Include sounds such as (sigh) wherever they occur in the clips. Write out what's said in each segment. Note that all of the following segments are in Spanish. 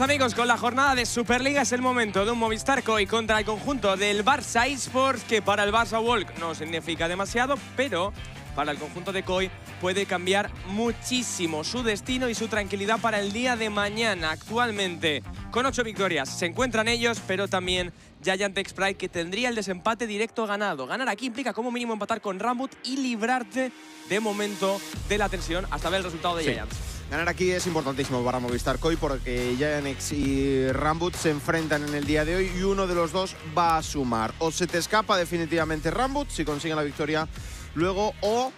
Amigos con la jornada de Superliga. Es el momento de un Movistar Coy contra el conjunto del Barça Esports, que para el Barça Walk no significa demasiado, pero para el conjunto de Coy puede cambiar muchísimo su destino y su tranquilidad para el día de mañana. Actualmente, con ocho victorias, se encuentran ellos, pero también Giant X Pride, que tendría el desempate directo ganado. Ganar aquí implica como mínimo empatar con Rambut y librarte de momento de la tensión hasta ver el resultado de Sí. Giants. Ganar aquí es importantísimo para Movistar Coy porque Giannex y Rambut se enfrentan en el día de hoy y uno de los dos va a sumar. O se te escapa definitivamente Rambut si consigue la victoria luego o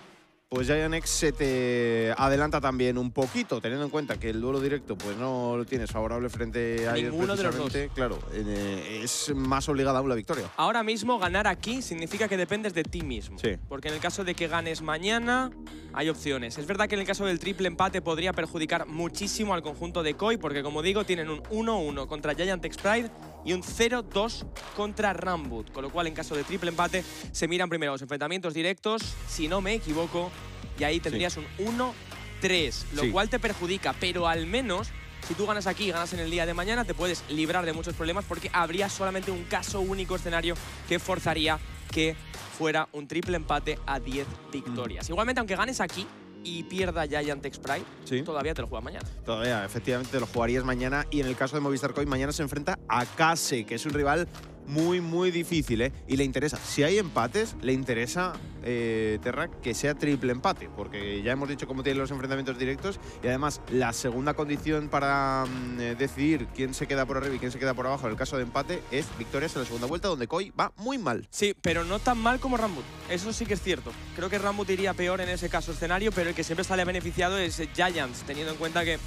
pues Giannex se te adelanta también un poquito, teniendo en cuenta que el duelo directo pues no lo tienes favorable frente a ellos Ninguno de los dos. Claro, eh, es más obligada aún la victoria. Ahora mismo ganar aquí significa que dependes de ti mismo. Sí. Porque en el caso de que ganes mañana, hay opciones. Es verdad que en el caso del triple empate podría perjudicar muchísimo al conjunto de Koi, porque como digo, tienen un 1-1 contra Giant X Pride y un 0-2 contra Rambut. Con lo cual, en caso de triple empate, se miran primero los enfrentamientos directos, si no me equivoco, y ahí tendrías un 1-3, lo Sí. cual te perjudica, pero al menos. Si tú ganas aquí y ganas en el día de mañana, te puedes librar de muchos problemas porque habría solamente un caso único escenario que forzaría que fuera un triple empate a 10 victorias. Igualmente, aunque ganes aquí y pierda Giant X Pride, Sí. todavía te lo juegas mañana. Todavía, efectivamente, lo jugarías mañana. Y en el caso de Movistar Coin, mañana se enfrenta a Case, que es un rival muy, muy difícil, ¿eh? Y le interesa, si hay empates, le interesa, eh, Terra, que sea triple empate, porque ya hemos dicho cómo tienen los enfrentamientos directos. Y además, la segunda condición para mm, eh, decidir quién se queda por arriba y quién se queda por abajo en el caso de empate es victorias en la segunda vuelta, donde Koi va muy mal. Sí, pero no tan mal como Rambut. Eso sí que es cierto. Creo que Rambut iría peor en ese caso escenario, pero el que siempre sale beneficiado es Giants, teniendo en cuenta que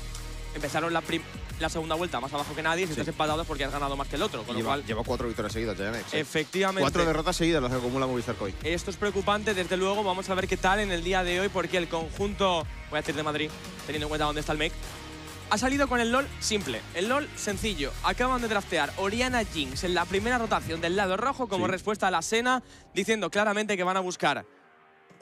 empezaron la, prim- la segunda vuelta más abajo que nadie. Si Sí. estás empatado es porque has ganado más que el otro. Con lo Lleva, cual, lleva cuatro victorias seguidas, Giannex, ¿eh? efectivamente. Cuatro derrotas seguidas las que acumula Movistar. Esto es preocupante, desde luego. Vamos a ver qué tal en el día de hoy, porque el conjunto, voy a decir de Madrid, teniendo en cuenta dónde está el make, ha salido con el LOL simple. El LOL sencillo. Acaban de draftear Oriana Jinx en la primera rotación del lado rojo como Sí. respuesta a la Sena, diciendo claramente que van a buscar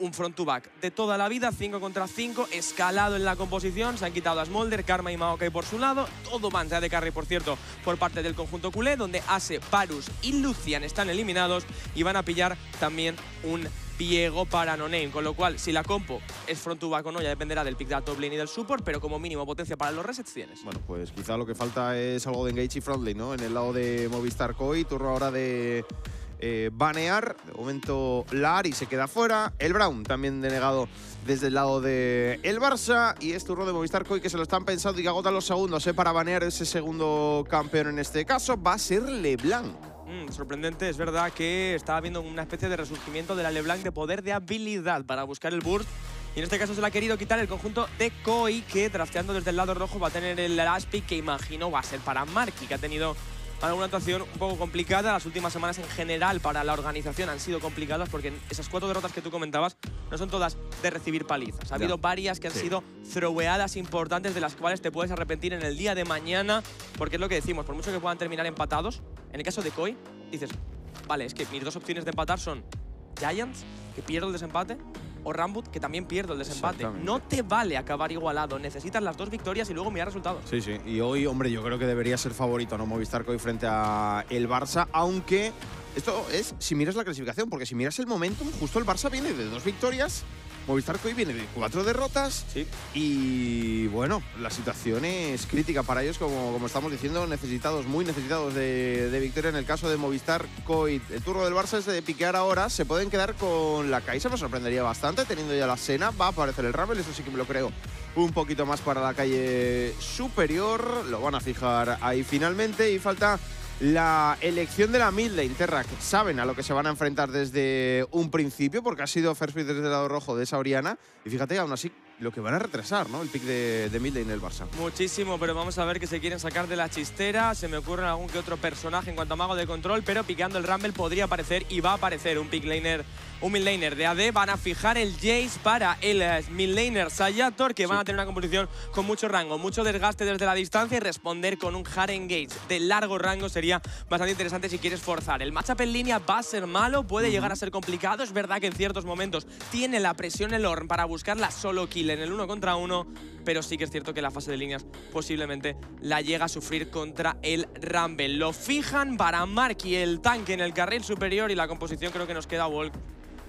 un front to back de toda la vida, 5 contra 5, escalado en la composición, se han quitado a Smolder, Karma y Maokai por su lado, todo mancha de carry, por cierto, por parte del conjunto culé, donde Ase, Parus y Lucian están eliminados y van a pillar también un Piego para no name, con lo cual si la compo es front to back o no ya dependerá del pick de la lane y del support, pero como mínimo potencia para los resets tienes. Bueno, pues quizá lo que falta es algo de engage y frontline, ¿no? En el lado de Movistar Koi, turno ahora de eh, banear. De momento Lari se queda fuera. El Brown también denegado desde el lado de el Barça. Y es turno de Movistar Koi que se lo están pensando y que agotan los segundos ¿eh? para banear ese segundo campeón en este caso. Va a ser LeBlanc. Mm, sorprendente, es verdad que está habiendo una especie de resurgimiento de la LeBlanc de poder de habilidad para buscar el burst. Y en este caso se le ha querido quitar el conjunto de Koi, que drafteando desde el lado rojo va a tener el last pick que imagino va a ser para Marky, que ha tenido alguna actuación un poco complicada. Las últimas semanas en general para la organización han sido complicadas porque esas cuatro derrotas que tú comentabas no son todas de recibir palizas. Ha habido varias que han Sí. sido throweadas importantes de las cuales te puedes arrepentir en el día de mañana, porque es lo que decimos, por mucho que puedan terminar empatados, en el caso de Koi, dices, vale, es que mis dos opciones de empatar son Giants, que pierdo el desempate, o Rambut, que también pierdo el desempate. No te vale acabar igualado, necesitas las dos victorias y luego mirar resultados. Sí, sí. Y hoy, hombre, yo creo que debería ser favorito, ¿no? Movistar Koi frente a el Barça, aunque esto es si miras la clasificación, porque si miras el momentum, justo el Barça viene de dos victorias, Movistar Koi viene de cuatro derrotas. Sí. Y bueno, la situación es crítica para ellos, como, como estamos diciendo, necesitados, muy necesitados de, de victoria en el caso de Movistar Koi. El turno del Barça es de piquear ahora, se pueden quedar con la Caixa, me sorprendería bastante, teniendo ya la Sena, va a aparecer el Rumble, eso sí que me lo creo un poquito más para la calle superior. Lo van a fijar ahí finalmente. Y falta la elección de la mid lane, Terra, que saben a lo que se van a enfrentar desde un principio, porque ha sido first pick desde el lado rojo de esa Oriana. Y fíjate, aún así, lo que van a retrasar, ¿no? El pick de, de del Barça. Muchísimo, pero vamos a ver que se quieren sacar de la chistera. Se me ocurre algún que otro personaje en cuanto a mago de control, pero picando el Rumble podría aparecer y va a aparecer un pick laner, un mid laner de AD. Van a fijar el Jace para el eh, mid laner Sayator, que van a tener una composición con mucho rango, mucho desgaste desde la distancia y responder con un hard engage de largo rango sería bastante interesante si quieres forzar. El matchup en línea va a ser malo, puede llegar a ser complicado. Es verdad que en ciertos momentos tiene la presión el Orn para buscar la solo kill en el uno contra uno, pero sí que es cierto que la fase de líneas posiblemente la llega a sufrir contra el Rumble. Lo fijan para y el tanque en el carril superior y la composición creo que nos queda Volk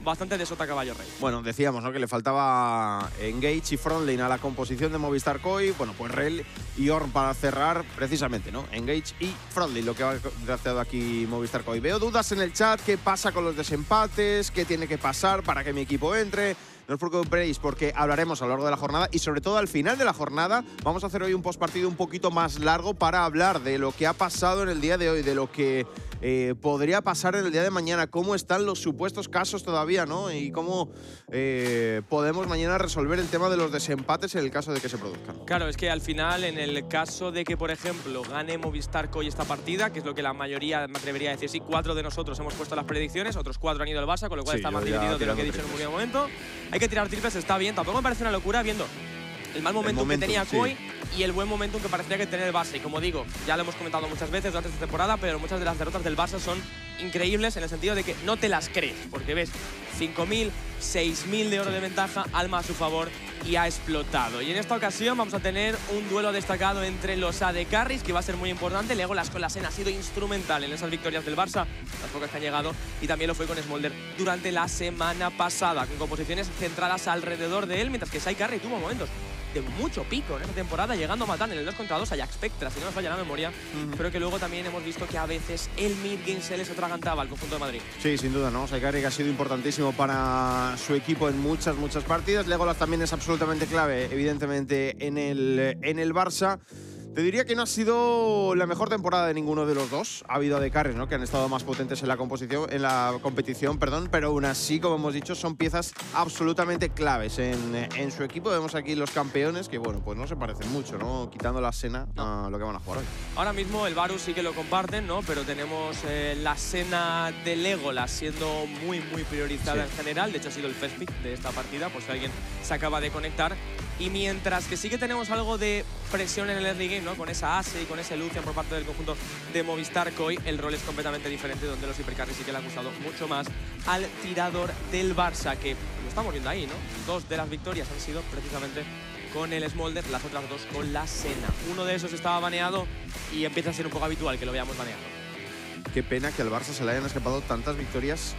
bastante de sota caballo rey. Bueno, decíamos ¿no? que le faltaba Engage y Frontlane a la composición de Movistar Koi. Bueno, pues Rel y Orn para cerrar precisamente, ¿no? Engage y Frontlane, lo que ha drafteado aquí Movistar Koi. Veo dudas en el chat, qué pasa con los desempates, qué tiene que pasar para que mi equipo entre. No os preocupéis porque hablaremos a lo largo de la jornada y sobre todo al final de la jornada vamos a hacer hoy un postpartido un poquito más largo para hablar de lo que ha pasado en el día de hoy, de lo que eh, podría pasar en el día de mañana, cómo están los supuestos casos todavía, ¿no? Y cómo eh, podemos mañana resolver el tema de los desempates en el caso de que se produzcan. Claro, es que al final, en el caso de que, por ejemplo, gane Movistar Coy esta partida, que es lo que la mayoría me atrevería a decir, sí, cuatro de nosotros hemos puesto las predicciones, otros cuatro han ido al Barça, con lo cual está más dividido de lo que he dicho en un primer momento. Hay que tirar triples, está bien, tampoco me parece una locura viendo el mal momento, que tenía Koi y el buen momento que parecía que tenía el Barça. Y como digo, ya lo hemos comentado muchas veces durante esta temporada, pero muchas de las derrotas del Barça son increíbles en el sentido de que no te las crees, porque ves 5.000, 6.000 de oro de ventaja, alma a su favor y ha explotado. Y en esta ocasión vamos a tener un duelo destacado entre los AD Carries, que va a ser muy importante. Legolas con la Sena ha sido instrumental en esas victorias del Barça, las pocas que han llegado, y también lo fue con Smolder durante la semana pasada, con composiciones centradas alrededor de él, mientras que Sai Carry tuvo momentos de mucho pico en esta temporada, llegando a matar en el 2 contra 2 a Jack Spectra, si no me falla la memoria. Pero que luego también hemos visto que a veces el mid-game se les atragantaba al conjunto de Madrid. Sí, sin duda, ¿no? Saikari ha sido importantísimo para su equipo en muchas, muchas partidas. Legolas también es absolutamente clave, evidentemente, en el, en el Barça. Te diría que no ha sido la mejor temporada de ninguno de los dos. Ha habido de carries, ¿no? Que han estado más potentes en la composición, en la competición, perdón, pero aún así, como hemos dicho, son piezas absolutamente claves en, en, su equipo. Vemos aquí los campeones que, bueno, pues no se parecen mucho, ¿no? Quitando la Sena a lo que van a jugar hoy. Ahora mismo el Varus sí que lo comparten, ¿no? Pero tenemos eh, la Sena de Legolas siendo muy, muy priorizada en general. De hecho, ha sido el first pick de esta partida, por si alguien se acaba de conectar. Y mientras que sí que tenemos algo de presión en el early game, ¿no? Con esa Ase y con ese Lucian por parte del conjunto de Movistar Koi, el rol es completamente diferente, donde los hipercarries sí que le han gustado mucho más al tirador del Barça, que lo estamos viendo ahí, ¿no? Dos de las victorias han sido precisamente con el Smolder, las otras dos con la Sena. Uno de esos estaba baneado y empieza a ser un poco habitual que lo veamos baneado. Qué pena que al Barça se le hayan escapado tantas victorias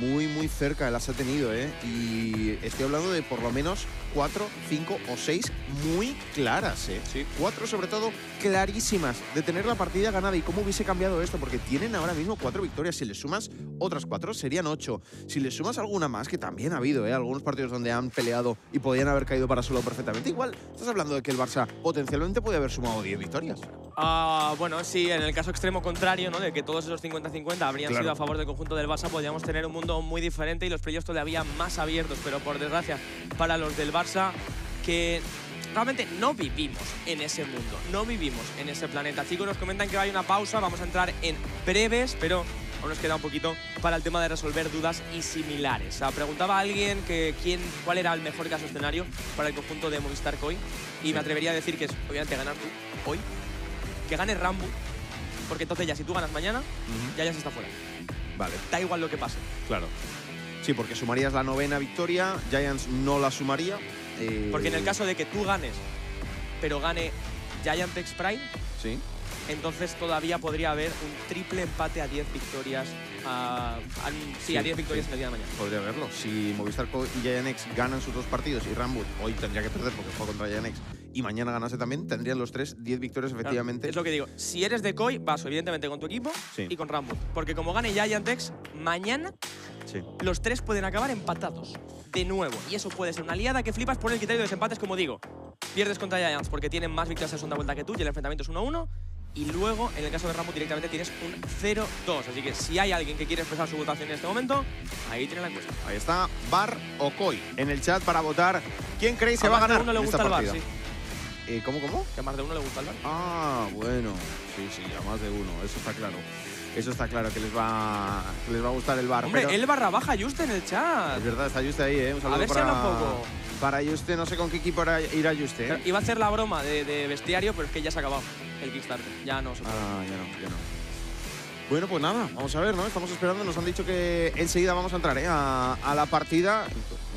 muy, muy cerca las ha tenido, ¿eh? Y estoy hablando de por lo menos cuatro, cinco o seis muy claras, ¿eh? Sí. Cuatro, sobre todo, clarísimas de tener la partida ganada. ¿Y cómo hubiese cambiado esto? Porque tienen ahora mismo cuatro victorias. Si le sumas otras cuatro, serían ocho. Si le sumas alguna más, que también ha habido, ¿eh? Algunos partidos donde han peleado y podían haber caído para solo perfectamente. Igual, estás hablando de que el Barça potencialmente puede haber sumado 10 victorias. Ah, bueno, sí, en el caso extremo contrario, ¿no? De que todos esos 50-50 habrían sido a favor del conjunto del Barça, podríamos tener un mundo muy diferente y los playoffs todavía más abiertos, pero por desgracia para los del Barça que realmente no vivimos en ese mundo, no vivimos en ese planeta. Chicos, nos comentan que hay una pausa, vamos a entrar en breves, pero aún nos queda un poquito para el tema de resolver dudas y similares. O sea, preguntaba a alguien que quién, cuál era el mejor caso escenario para el conjunto de Movistar Coin y me atrevería a decir que es obviamente ganar tú hoy, que gane Rambo, porque entonces ya si tú ganas mañana, ya ya se está fuera. Vale. Da igual lo que pase. Claro. Sí, porque sumarías la novena victoria, Giants no la sumaría. Eh, Porque en el caso de que tú ganes, pero gane Giant X Prime, Sí. entonces todavía podría haber un triple empate a 10 victorias. A, a- sí, a 10 victorias en el día de mañana. Podría verlo. Si Movistar y Giants ganan sus dos partidos y Rambut hoy tendría que perder porque juega contra Giants y mañana ganase también, tendrían los tres 10 victorias efectivamente. Es lo que digo. Si eres de COI, vas evidentemente con tu equipo Sí. y con Rambo. Porque como gane Giant X, mañana Sí. los tres pueden acabar empatados. De nuevo. Y eso puede ser una aliada que flipas por el criterio de desempates, como digo. Pierdes contra Giants porque tienen más victorias en segunda vuelta que tú y el enfrentamiento es 1-1. Y luego, en el caso de Rambo, directamente tienes un 0-2. Así que si hay alguien que quiere expresar su votación en este momento, ahí tiene la encuesta. Ahí está Bar o Koi en el chat para votar quién creéis que a va a ganar uno le gusta esta el bar, sí. Eh, ¿Cómo, cómo? Que a más de uno le gusta el bar. Ah, bueno. Sí, sí, a más de uno, eso está claro. Eso está claro, que les va, que les va a gustar el bar. Hombre, pero- el barra baja Juste en el chat. Es verdad, está Juste ahí, ¿eh? Un saludo ver si para, habla un poco. Para Juste, no sé con qué equipo irá Juste, ¿eh? Iba a hacer la broma de, de bestiario, pero es que ya se ha acabado el Kickstarter. Ya no se puede. Ah, ya no, ya no. Bueno, pues nada, vamos a ver, ¿no? Estamos esperando, nos han dicho que enseguida vamos a entrar ¿eh? a, a, la partida.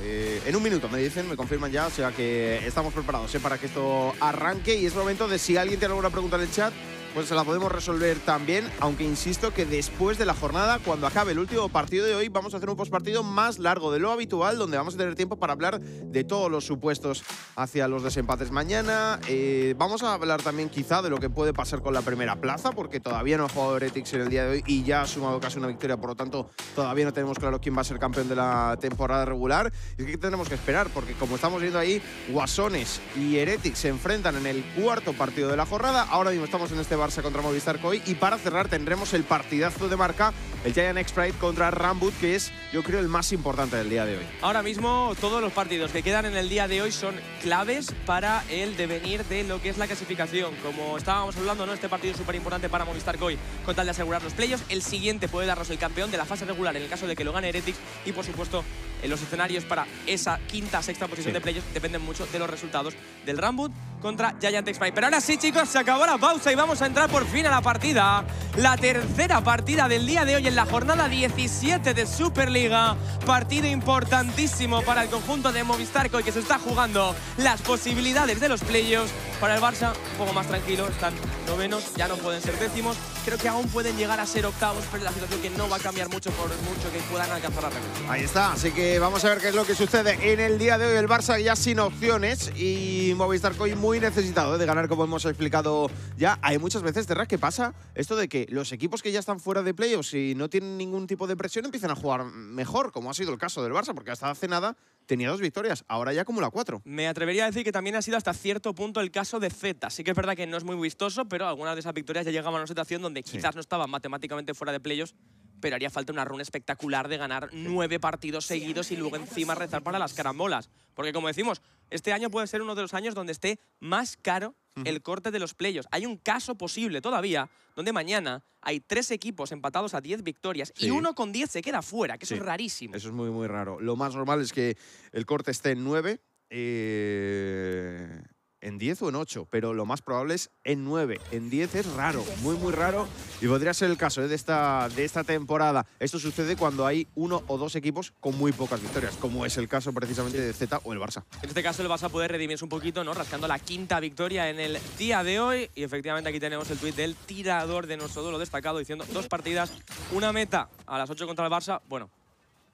Eh, en un minuto, me dicen, me confirman ya, o sea que estamos preparados ¿eh? para que esto arranque y es momento de si alguien tiene alguna pregunta en el chat, pues se la podemos resolver también, aunque insisto que después de la jornada, cuando acabe el último partido de hoy, vamos a hacer un postpartido más largo de lo habitual, donde vamos a tener tiempo para hablar de todos los supuestos hacia los desempates mañana. Eh, vamos a hablar también quizá de lo que puede pasar con la primera plaza, porque todavía no ha jugado Heretics en el día de hoy y ya ha sumado casi una victoria, por lo tanto todavía no tenemos claro quién va a ser campeón de la temporada regular. Y que tenemos que esperar, porque como estamos viendo ahí, Guasones y Heretics se enfrentan en el cuarto partido de la jornada. Ahora mismo estamos en este Barça contra Movistar Koi. Y para cerrar tendremos el partidazo de marca, el Giant X-Pride contra Rambut, que es, yo creo, el más importante del día de hoy. Ahora mismo todos los partidos que quedan en el día de hoy son claves para el devenir de lo que es la clasificación. Como estábamos hablando, ¿no? este partido es súper importante para Movistar Koi con tal de asegurar los playoffs. El siguiente puede darnos el campeón de la fase regular en el caso de que lo gane Heretics. Y por supuesto, en los escenarios para esa quinta, sexta posición sí. de playoffs dependen mucho de los resultados del Rambut contra Giant X-Pride. Pero ahora sí, chicos, se acabó la pausa y vamos a entrar por fin a la partida. La tercera partida del día de hoy en la jornada 17 de Superliga. Partido importantísimo para el conjunto de Movistar que se está jugando las posibilidades de los playoffs. Para el Barça, un poco más tranquilo, están novenos, ya no pueden ser décimos. Creo que aún pueden llegar a ser octavos, pero la situación que no va a cambiar mucho por mucho que puedan alcanzar la remesa. Ahí está, así que vamos a ver qué es lo que sucede en el día de hoy. El Barça ya sin opciones y Movistar Koi muy necesitado de ganar, como hemos explicado ya. Hay muchas veces, Terra, que pasa esto de que los equipos que ya están fuera de playoffs y no tienen ningún tipo de presión empiezan a jugar mejor, como ha sido el caso del Barça, porque hasta hace nada tenía dos victorias, ahora ya acumula cuatro. Me atrevería a decir que también ha sido hasta cierto punto el caso de Z. Sí que es verdad que no es muy vistoso, pero algunas de esas victorias ya llegaban a una situación donde sí. quizás no estaban matemáticamente fuera de playoffs, pero haría falta una run espectacular de ganar nueve partidos seguidos y luego encima rezar para las carambolas. Porque como decimos, este año puede ser uno de los años donde esté más caro el corte de los playoffs. Hay un caso posible todavía donde mañana hay tres equipos empatados a 10 victorias sí. y uno con 10 se queda fuera, que sí. eso es rarísimo. Eso es muy, muy raro. Lo más normal es que el corte esté en 9. Eh en 10 o en 8, pero lo más probable es en 9. En 10 es raro, muy, muy raro. Y podría ser el caso ¿eh? de, esta, de esta temporada. Esto sucede cuando hay uno o dos equipos con muy pocas victorias, como es el caso precisamente de Z o el Barça. En este caso el Barça puede redimirse un poquito, ¿no? Rascando la quinta victoria en el día de hoy. Y efectivamente aquí tenemos el tuit del tirador de nuestro duelo destacado diciendo dos partidas, una meta a las 8 contra el Barça. Bueno,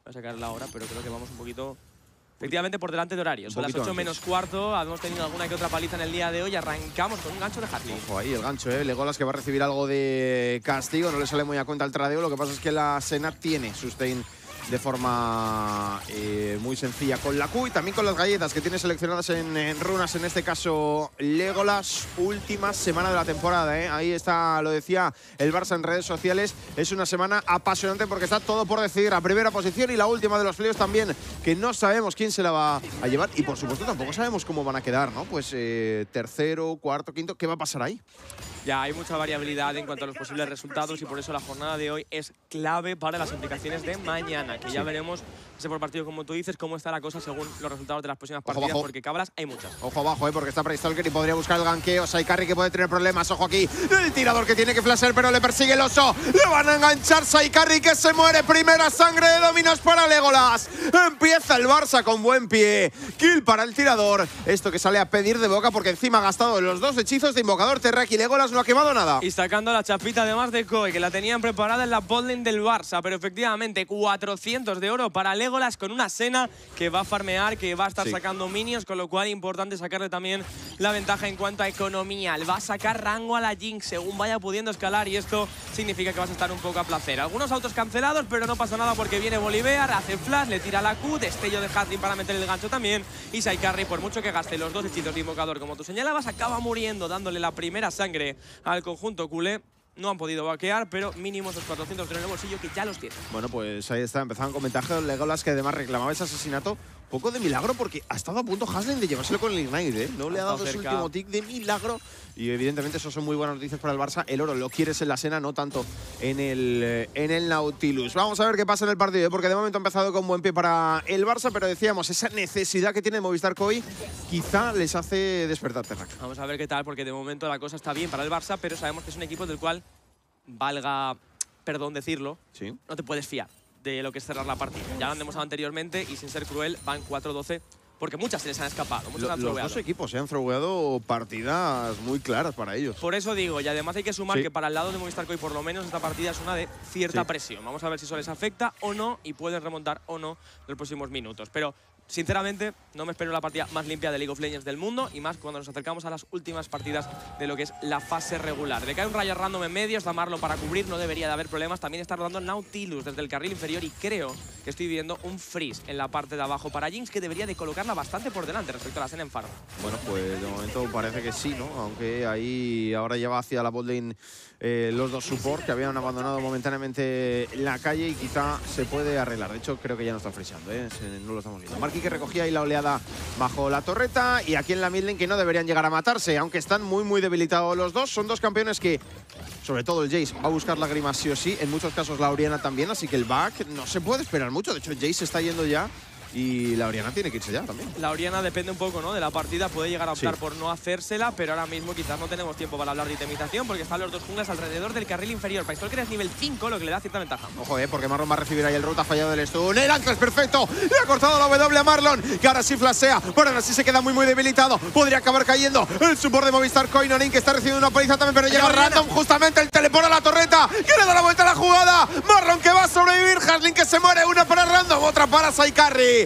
voy a sacar la hora, pero creo que vamos un poquito Efectivamente, por delante de horario. Son las 8 menos cuarto. Hemos tenido alguna que otra paliza en el día de hoy. Arrancamos con un gancho de Hatley. Ojo ahí, el gancho, ¿eh? Legolas que va a recibir algo de castigo. No le sale muy a cuenta al tradeo. Lo que pasa es que la Senat tiene sustain de forma eh, muy sencilla con la Q y también con las galletas que tiene seleccionadas en, runas, en este caso Legolas, última semana de la temporada. ¿eh? Ahí está, lo decía el Barça en redes sociales, es una semana apasionante porque está todo por decidir, la primera posición y la última de los playoffs también, que no sabemos quién se la va a llevar y por supuesto tampoco sabemos cómo van a quedar, ¿no? Pues eh, tercero, cuarto, quinto, ¿qué va a pasar ahí? Ya hay mucha variabilidad en cuanto a los posibles resultados y por eso la jornada de hoy es clave para las implicaciones de mañana, que ya veremos ese por partido como tú dices, cómo está la cosa según los resultados de las próximas Ojo partidas, porque cabras hay muchas. Ojo abajo, eh, porque está Preistalker y podría buscar el ganqueo. Saikari que puede tener problemas. Ojo aquí. El tirador que tiene que flashear, pero le persigue el oso. Le van a enganchar Saikari que se muere. Primera sangre de dominos para Legolas. Empieza el Barça con buen pie. Kill para el tirador. Esto que sale a pedir de boca porque encima ha gastado los dos hechizos de invocador Terraki. Legolas no ha quemado nada. Y sacando la chapita además de Koi, que la tenían preparada en la botlane del Barça, pero efectivamente 400 de oro para Legolas con una Sena que va a farmear, que va a estar Sí. sacando minions, con lo cual importante sacarle también la ventaja en cuanto a economía. Le va a sacar rango a la Jinx según vaya pudiendo escalar y esto significa que vas a estar un poco a placer. Algunos autos cancelados, pero no pasa nada porque viene Bolivar, hace flash, le tira la Q, destello de Hatlin para meter el gancho también y Saikarri, por mucho que gaste los dos hechizos de invocador como tú señalabas, acaba muriendo dándole la primera sangre al conjunto culé. No han podido vaquear, pero mínimo esos 400 de oro en el bolsillo que ya los tienen. Bueno, pues ahí está, empezaban con ventaja Legolas, que además reclamaba ese asesinato. Poco de milagro, porque ha estado a punto Haslin de llevárselo con el Ignite, ¿eh? No le ha Ha dado estado su cerca. último tick de milagro. Y evidentemente eso son muy buenas noticias para el Barça. El oro lo quieres en la Sena, no tanto en el, eh, en el Nautilus. Vamos a ver qué pasa en el partido, ¿eh? porque de momento ha empezado con buen pie para el Barça, pero decíamos, esa necesidad que tiene Movistar Koi quizá les hace despertar Terrac. Vamos a ver qué tal, porque de momento la cosa está bien para el Barça, pero sabemos que es un equipo del cual valga perdón decirlo, Sí. no te puedes fiar de lo que es cerrar la partida. Ya lo han demostrado anteriormente y sin ser cruel van 4-12 porque muchas se les han escapado, muchas Lo- han los dos equipos se han throweado partidas muy claras para ellos. Por eso digo, y además hay que sumar Sí. que para el lado de Movistar Coy por lo menos esta partida es una de cierta Sí. presión. Vamos a ver si eso les afecta o no y pueden remontar o no en los próximos minutos. Pero sinceramente no me espero la partida más limpia de League of Legends del mundo y más cuando nos acercamos a las últimas partidas de lo que es la fase regular. Le cae un rayo random en medio, está Marlo para cubrir, no debería de haber problemas. También está rodando Nautilus desde el carril inferior y creo que estoy viendo un freeze en la parte de abajo para Jinx que debería de colocarla bastante por delante respecto a la escena en. Bueno, pues de momento parece que sí, ¿no? Aunque ahí ahora lleva hacia la botlane eh, los dos support que habían abandonado momentáneamente la calle y quizá se puede arreglar. De hecho, creo que ya no está friseando, ¿eh? No lo estamos viendo. Marky que recogía ahí la oleada bajo la torreta y aquí en la midlane que no deberían llegar a matarse, aunque están muy, muy debilitados los dos. Son dos campeones que, sobre todo el Jace, va a buscar lágrimas sí o sí. En muchos casos la Oriana también, así que el back no se puede esperar mucho. De hecho, Jace está yendo ya y la Oriana tiene que irse ya también. La Oriana depende un poco ¿no? de la partida, puede llegar a optar Sí. por no hacérsela, pero ahora mismo quizás no tenemos tiempo para hablar de itemización porque están los dos junglas alrededor del carril inferior. Paistalker es nivel 5, lo que le da cierta ventaja. Ojo, eh, porque Marlon va a recibir ahí el root, ha fallado el stun. El ancla es perfecto. Le ha cortado la W a Marlon, que ahora sí flasea. Pero ahora sí se queda muy, muy debilitado. Podría acabar cayendo el support de Movistar Coinonin, que está recibiendo una paliza también, pero llega Oriana. random justamente el teleport a la torreta. Que le da la vuelta a la jugada. Marlon que va a sobrevivir. Hasling que se muere. Una para random, otra para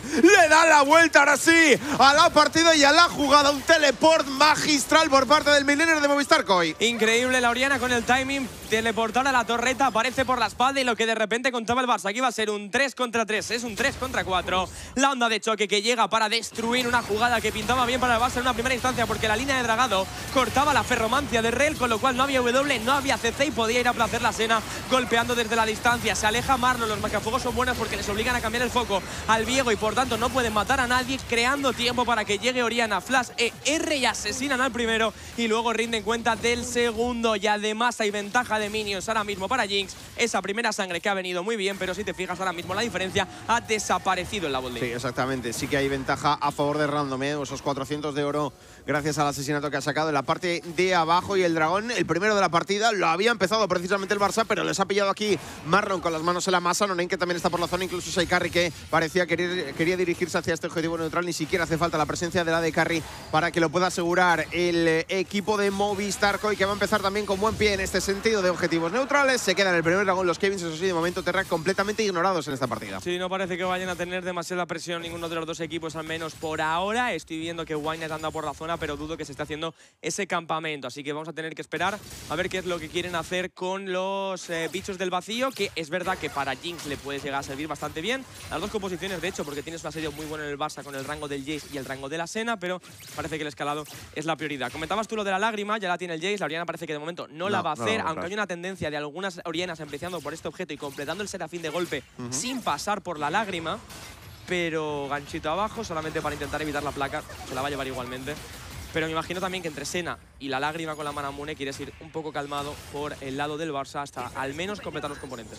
Le da la vuelta ahora sí a la partida y a la jugada. Un teleport magistral por parte del millennial de Movistar Coi. Increíble la Oriana con el timing, teleportar a la torreta, aparece por la espalda y lo que de repente contaba el Barça, aquí va a ser un 3 contra 3, es un 3 contra 4. La onda de choque que llega para destruir una jugada que pintaba bien para el Barça en una primera instancia porque la línea de dragado cortaba la ferromancia de Rel, con lo cual no había W, no había CC y podía ir a placer la Sena golpeando desde la distancia. Se aleja Marlon, los marcafuegos son buenos porque les obligan a cambiar el foco al Viego y por tanto no pueden matar a nadie, creando tiempo para que llegue Oriana, Flash e R y asesinan al primero y luego rinden cuenta del segundo. Y además hay ventaja de minions ahora mismo para Jinx. Esa primera sangre que ha venido muy bien, pero si te fijas ahora mismo la diferencia ha desaparecido en la botlane. Sí, exactamente. Sí que hay ventaja a favor de Random, ¿eh? esos 400 de oro gracias al asesinato que ha sacado en la parte de abajo. Y el dragón, el primero de la partida, lo había empezado precisamente el Barça, pero les ha pillado aquí Marlon con las manos en la masa. Nonen que también está por la zona, incluso Saikari que parecía querer, quería dirigirse hacia este objetivo neutral. Ni siquiera hace falta la presencia de la de Carry para que lo pueda asegurar el eh, equipo de Movistar Coy, que va a empezar también con buen pie en este sentido de objetivos neutrales. Se queda en el primer dragón los Kevins, eso sí, de momento Terra completamente ignorados en esta partida. Sí, no parece que vayan a tener demasiada presión ninguno de los dos equipos, al menos por ahora. Estoy viendo que Wayne anda por la zona, pero dudo que se esté haciendo ese campamento. Así que vamos a tener que esperar a ver qué es lo que quieren hacer con los eh, bichos del vacío, que es verdad que para Jinx le puede llegar a servir bastante bien. Las dos composiciones, de hecho, porque tienes un asedio muy bueno en el Barça con el rango del Jace y el rango de la Sena, pero parece que el escalado es la prioridad. Comentabas tú lo de la lágrima, ya la tiene el Jace, la Oriana parece que de momento no, la No, va a no hacer, a aunque hay una tendencia de algunas Orianas empezando por este objeto y completando el serafín de golpe sin pasar por la lágrima pero ganchito abajo, solamente para intentar evitar la placa, se la va a llevar igualmente. Pero me imagino también que entre Sena y la lágrima con la Manamune quieres ir un poco calmado por el lado del Barça hasta al menos completar los componentes.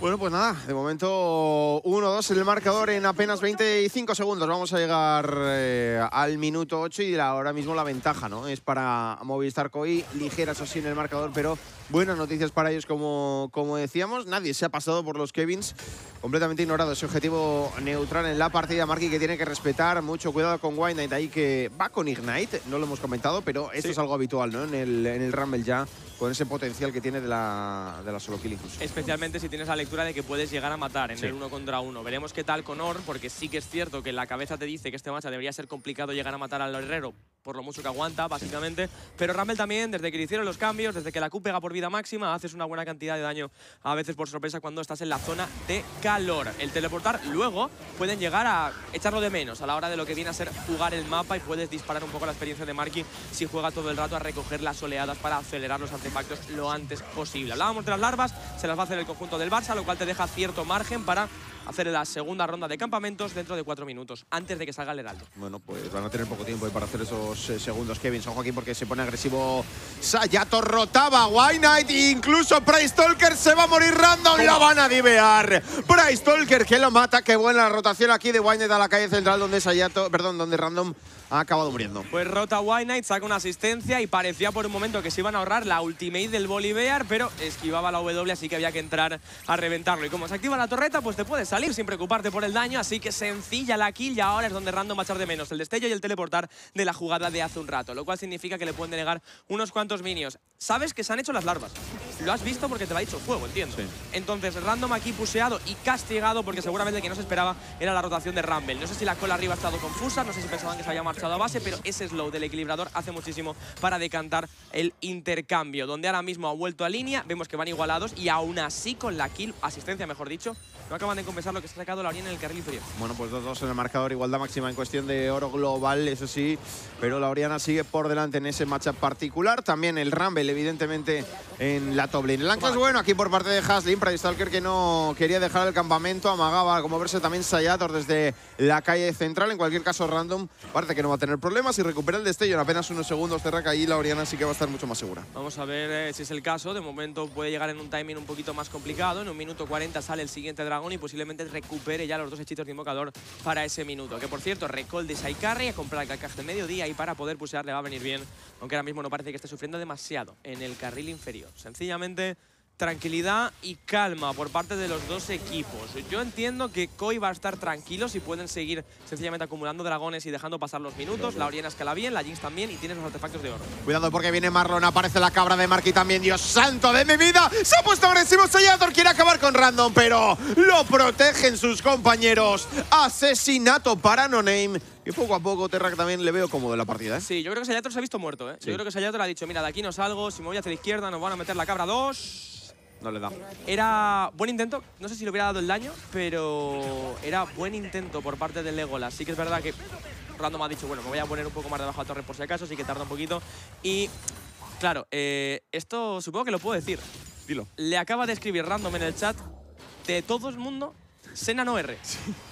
Bueno, pues nada, de momento 1-2 en el marcador en apenas 25 segundos. Vamos a llegar eh, al minuto 8 y la- ahora mismo la ventaja, ¿no? Es para Movistar Coi, ligera eso sí en el marcador, pero buenas noticias para ellos como, como decíamos. Nadie se ha pasado por los Kevins, completamente ignorado ese objetivo neutral en la partida. Marky que tiene que respetar, mucho cuidado con White Knight ahí que va con Ignite, no lo hemos comentado, pero esto Sí. es algo habitual, ¿no? En el, en el Rumble ya, con ese potencial que tiene de la, de la solo kill incluso. Especialmente si tienes la lectura de que puedes llegar a matar en Sí. el uno contra uno. Veremos qué tal con Or, porque sí que es cierto que la cabeza te dice que este match debería ser complicado llegar a matar al herrero, por lo mucho que aguanta, básicamente. Pero Rumble también, desde que le hicieron los cambios, desde que la Q pega por vida máxima, haces una buena cantidad de daño, a veces por sorpresa, cuando estás en la zona de calor. El teleportar luego pueden llegar a echarlo de menos a la hora de lo que viene a ser jugar el mapa y puedes disparar un poco la experiencia de Marky si juega todo el rato a recoger las oleadas para acelerar los artefactos lo antes posible. Hablábamos de las larvas, se las va a hacer el conjunto del Barça, lo cual te deja cierto margen para hacer la segunda ronda de campamentos dentro de cuatro minutos, antes de que salga el Heraldo. Bueno, pues van a tener poco tiempo para hacer esos eh, segundos. Kevin, ojo aquí porque se pone agresivo. Sayato rotaba, White Knight, incluso Price Talker se va a morir random, lo van a divear. Price Talker que lo mata, qué buena rotación aquí de White Knight a la calle central donde Sayato, perdón, donde Random ha acabado muriendo. Pues rota White Knight, saca una asistencia y parecía por un momento que se iban a ahorrar la ultimate del Bolivar, pero esquivaba la W, así que había que entrar a reventarlo. Y como se activa la torreta, pues te puedes salir sin preocuparte por el daño, así que sencilla la kill y ahora es donde Random va a echar de menos el destello y el teleportar de la jugada de hace un rato, lo cual significa que le pueden denegar unos cuantos minions. Sabes que se han hecho las larvas. Lo has visto porque te lo ha dicho fuego, entiendo. Entonces, Random aquí puseado y castigado porque seguramente que no se esperaba era la rotación de Rumble. No sé si la cola arriba ha estado confusa, no sé si pensaban que se había marchado a base, pero ese slow del equilibrador hace muchísimo para decantar el intercambio, donde ahora mismo ha vuelto a línea, vemos que van igualados y aún así con la kill, asistencia mejor dicho, no acaban de compensar lo que se ha sacado la Oriana en el carril inferior. Bueno, pues 2-2 en el marcador, igualdad máxima en cuestión de oro global, eso sí, pero la Oriana sigue por delante en ese matchup particular. También el Rumble, evidentemente, en la top lane. El ancla es bueno aquí por parte de Haslin, Price Stalker que no quería dejar el campamento, amagaba como verse también Sayator desde la calle central. En cualquier caso, Random parece que no va a tener problemas y recupera el destello en apenas unos segundos. Cerra y la Oriana sí que va a estar mucho más segura. Vamos a ver eh, si es el caso. De momento puede llegar en un timing un poquito más complicado. En un minuto 40 sale el siguiente dragón y posiblemente recupere ya los dos hechizos de invocador para ese minuto. Que por cierto, recall de Saikarri a comprar el caja de mediodía y para poder pusear le va a venir bien, aunque ahora mismo no parece que esté sufriendo demasiado en el carril inferior. Sencillamente tranquilidad y calma por parte de los dos equipos. Yo entiendo que Koi va a estar tranquilo si pueden seguir sencillamente acumulando dragones y dejando pasar los minutos. La Oriana escala bien, la Jinx también y tiene los artefactos de oro. Cuidado porque viene Marlon, aparece la cabra de Marky también. ¡Dios santo de mi vida! Se ha puesto agresivo Sellator, quiere acabar con Random, pero lo protegen sus compañeros. Asesinato para No Name. Y poco a poco Terra también le veo cómodo en la partida, ¿eh? Sí, yo creo que Sayator se ha visto muerto, ¿eh? Yo creo que Sayator ha dicho, mira, de aquí no salgo, si me voy hacia la izquierda nos van a meter la cabra 2 no le da. Era buen intento, no sé si le hubiera dado el daño, pero era buen intento por parte del Legolas. Sí que es verdad que Random ha dicho, bueno, me voy a poner un poco más debajo de la torre por si acaso, así que tarda un poquito. Y, claro, eh, esto supongo que lo puedo decir. Dilo. Le acaba de escribir Random en el chat de todo el mundo, Sena no R.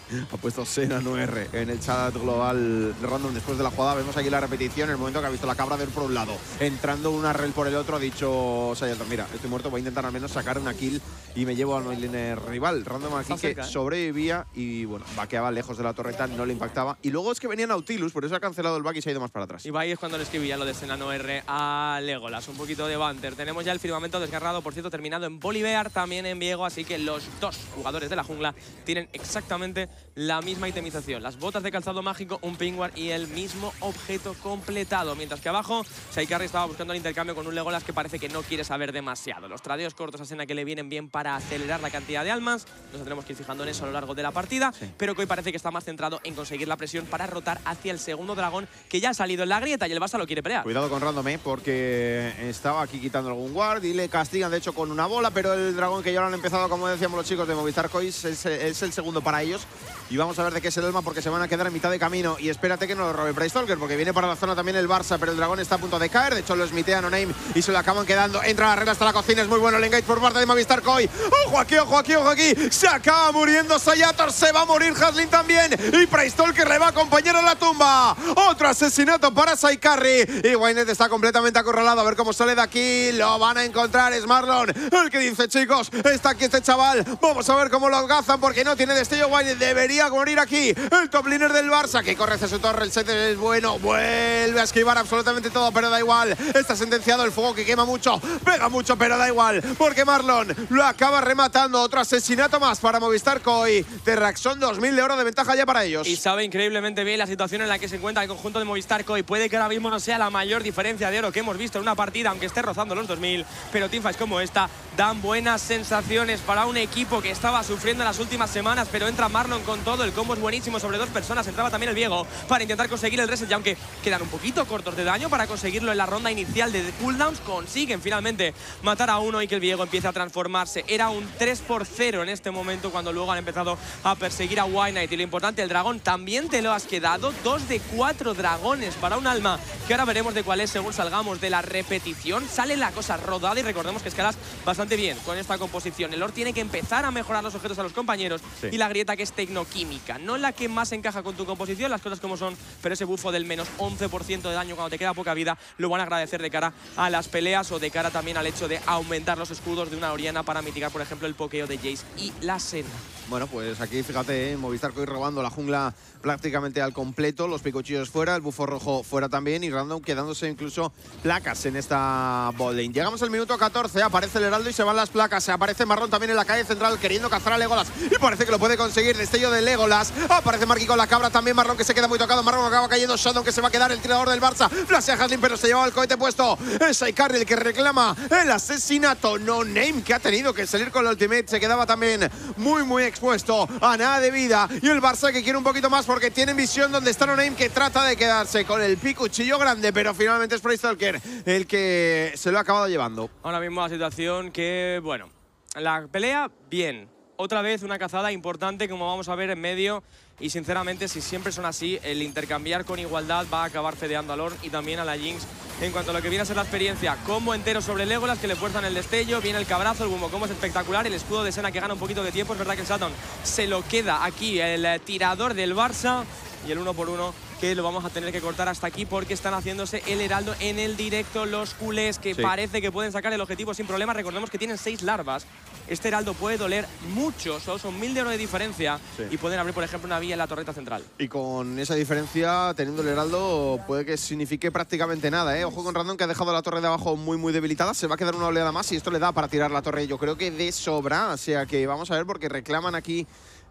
(laughs) ha puesto Sena no R en el chat global random después de la jugada. Vemos aquí la repetición, el momento que ha visto la cabra de por un lado, entrando una rel por el otro, ha dicho Sayator, mira, estoy muerto, voy a intentar al menos sacar una kill y me llevo al liner rival. Random aquí que ¿eh? sobrevivía y bueno, vaqueaba lejos de la torreta, no le impactaba. Y luego es que venía Nautilus, por eso ha cancelado el back y se ha ido más para atrás. Y ahí es cuando le escribía lo de no R a Legolas, un poquito de banter. Tenemos ya el firmamento desgarrado, por cierto, terminado en Bolivar, también en Viego, así que los dos jugadores de la jungla tienen exactamente la misma itemización. Las botas de calzado mágico, un pingüar y el mismo objeto completado. Mientras que abajo, Saikari estaba buscando el intercambio con un Legolas que parece que no quiere saber demasiado. Los tradeos cortos a Sena que le vienen bien para acelerar la cantidad de almas. Nos tendremos que ir fijando en eso a lo largo de la partida. Pero que hoy parece que está más centrado en conseguir la presión para rotar hacia el segundo dragón que ya ha salido en la grieta y el Barça lo quiere pelear. Cuidado con Random, ¿eh? porque estaba aquí quitando algún guard y le castigan de hecho con una bola, pero el dragón que ya lo han empezado, como decíamos los chicos de Movistar Coins, es, es el segundo para ellos. Y vamos a ver de qué es el alma porque se van a quedar en mitad de camino. Y espérate que no lo robe Price Talker porque viene para la zona también el Barça, pero el dragón está a punto de caer. De hecho, lo esmitea No Name y se lo acaban quedando. Entra la regla hasta la cocina. Es muy bueno el engage por parte de Movistar Koi. Ojo aquí, ojo aquí, ojo aquí. Se acaba muriendo Sayator. Se va a morir Haslin también. Y Price Talker le va a acompañar a la tumba. Otro asesinato para Saikarri. Y Waynet está completamente acorralado. A ver cómo sale de aquí. Lo van a encontrar. Es Marlon el que dice, chicos, está aquí este chaval. Vamos a ver cómo lo agazan porque no tiene destello. Waynet debería morir aquí. El top liner del Barça que corre hacia su torre. El set es bueno. Vuelve a esquivar absolutamente todo, pero da igual. Está sentenciado el fuego que quema mucho. Pega mucho, pero da igual. Porque Marlon lo acaba rematando. Otro asesinato más para Movistar Koi. Terraxon 2000 de oro de ventaja ya para ellos. Y sabe increíblemente bien la situación en la que se encuentra el conjunto de Movistar Koi. Puede que ahora mismo no sea la mayor diferencia de oro que hemos visto en una partida, aunque esté rozando los 2000. Pero teamfights como esta dan buenas sensaciones para un equipo que estaba sufriendo en las últimas semanas. Pero entra Marlon con todo. El combo es buenísimo sobre dos personas. Entraba también el Viego para intentar conseguir el reset. Y aunque quedan un poquito cortos de daño para conseguirlo en la ronda inicial de cooldowns, consiguen finalmente matar a uno y que el Viego empiece a transformarse. Era un 3 por 0 en este momento cuando luego han empezado a perseguir a White Knight. Y lo importante, el dragón también te lo has quedado. Dos de cuatro dragones para un alma que ahora veremos de cuál es según salgamos de la repetición. Sale la cosa rodada y recordemos que escalas bastante bien con esta composición. El Lord tiene que empezar a mejorar los objetos a los compañeros y la grieta que es tecnoquímica. No la que más encaja con tu composición, las cosas como son, pero ese bufo del menos 11% de daño cuando te queda poca vida lo van a agradecer de cara a las peleas o de cara también al hecho de aumentar los escudos de una Oriana para mitigar, por ejemplo, el pokeo de Jace y la Sena. Bueno, pues aquí fíjate, ¿eh? Movistar Coy robando la jungla prácticamente al completo, los picochillos fuera, el bufo rojo fuera también y Random quedándose incluso placas en esta bowling. Llegamos al minuto 14, aparece el heraldo y se van las placas, se aparece Marrón también en la calle central queriendo cazar a Legolas y parece que lo puede conseguir, destello de Legolas, aparece Marqui con la cabra también, Marrón que se queda muy tocado, Marrón acaba cayendo, Shadow que se va a quedar el tirador del Barça, flashea Haslin pero se lleva el cohete puesto, es Icarri el que reclama el asesinato, no name que ha tenido que salir con el ultimate, se quedaba también muy muy expuesto a nada de vida y el Barça que quiere un poquito más porque tienen visión donde está Name que trata de quedarse con el picuchillo grande, pero finalmente es Stalker el que se lo ha acabado llevando. Ahora mismo la situación que, bueno, la pelea, bien. Otra vez una cazada importante, como vamos a ver en medio. Y sinceramente, si siempre son así, el intercambiar con igualdad va a acabar fedeando a Lorn y también a la Jinx. En cuanto a lo que viene a ser la experiencia, combo entero sobre Legolas que le fuerzan el destello, viene el cabrazo, el Bumbo como es espectacular, el escudo de Sena que gana un poquito de tiempo. Es verdad que el Saturn se lo queda aquí el tirador del Barça y el uno por uno que lo vamos a tener que cortar hasta aquí porque están haciéndose el heraldo en el directo los culés que parece que pueden sacar el objetivo sin problema. Recordemos que tienen seis larvas. Este heraldo puede doler mucho, son mil de oro de diferencia y pueden abrir, por ejemplo, una vía en la torreta central. Y con esa diferencia, teniendo el heraldo, puede que signifique prácticamente nada. ¿eh? Ojo con Random que ha dejado la torre de abajo muy, muy debilitada. Se va a quedar una oleada más y esto le da para tirar la torre. Yo creo que de sobra. O sea que vamos a ver porque reclaman aquí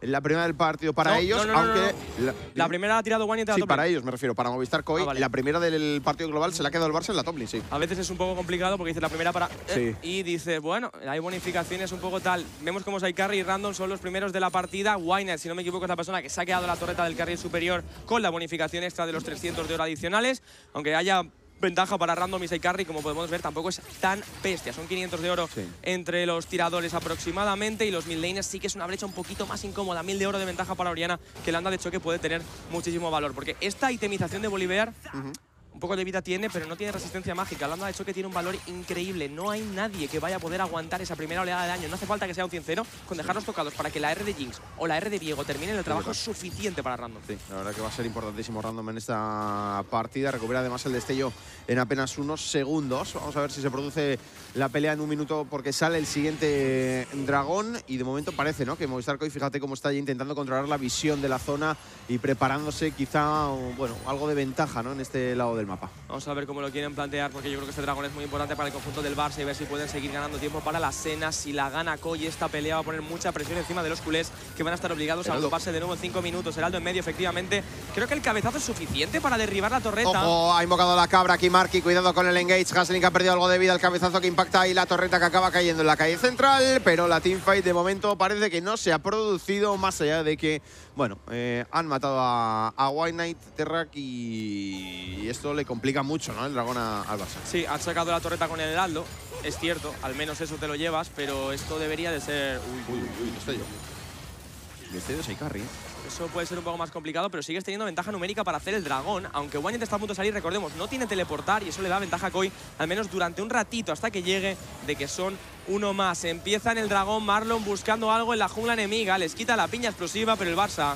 la primera del partido para ellos, aunque... La, primera la ha tirado Wanyet Sí, para ellos me refiero, para Movistar Koi. Ah, la primera del partido global se la ha quedado el Barça en la top sí. A veces es un poco complicado porque dice la primera para... Eh, y dice, bueno, hay bonificaciones un poco tal. Vemos como Carry y Random son los primeros de la partida. Wynette, si no me equivoco, es la persona que se ha quedado la torreta del carril superior con la bonificación extra de los 300 de oro adicionales. Aunque haya ventaja para Random y Carry, como podemos ver, tampoco es tan bestia. Son 500 de oro entre los tiradores aproximadamente y los midlaners sí que es una brecha un poquito más incómoda. 1000 de oro de ventaja para Oriana, que el anda de choque puede tener muchísimo valor. Porque esta itemización de Bolívar un poco de vida tiene, pero no tiene resistencia mágica. Hablando de hecho que tiene un valor increíble. No hay nadie que vaya a poder aguantar esa primera oleada de daño. No hace falta que sea un 100-0 con dejarlos tocados para que la R de Jinx o la R de Diego terminen el trabajo suficiente para Random. Sí, la verdad que va a ser importantísimo Random en esta partida. Recupera además el destello en apenas unos segundos. Vamos a ver si se produce la pelea en un minuto porque sale el siguiente dragón y de momento parece ¿no? que Movistar Koi, fíjate cómo está intentando controlar la visión de la zona y preparándose quizá bueno, algo de ventaja ¿no? en este lado del mapa. Vamos a ver cómo lo quieren plantear, porque yo creo que este dragón es muy importante para el conjunto del Barça y ver si pueden seguir ganando tiempo para la Sena. Si la gana Koy, esta pelea va a poner mucha presión encima de los culés, que van a estar obligados a ocuparse de nuevo en 5 minutos. Heraldo en medio, efectivamente. Creo que el cabezazo es suficiente para derribar la torreta. Ojo, ha invocado la cabra aquí Marky, cuidado con el engage. Hasling ha perdido algo de vida, el cabezazo que impacta y la torreta que acaba cayendo en la calle central, pero la teamfight de momento parece que no se ha producido, más allá de que bueno, eh, han matado a, a, White Knight, Terrak y esto le complica mucho, ¿no? El dragón al Barça. Sí, han sacado la torreta con el Heraldo, es cierto, al menos eso te lo llevas, pero esto debería de ser... Uy, uy, uy, estoy yo. Destello de Carry. Eso puede ser un poco más complicado, pero sigues teniendo ventaja numérica para hacer el dragón. Aunque Wanyet está a punto de salir, recordemos, no tiene teleportar y eso le da ventaja a Koi, al menos durante un ratito, hasta que llegue, de que son uno más. Empieza en el dragón Marlon buscando algo en la jungla enemiga, les quita la piña explosiva, pero el Barça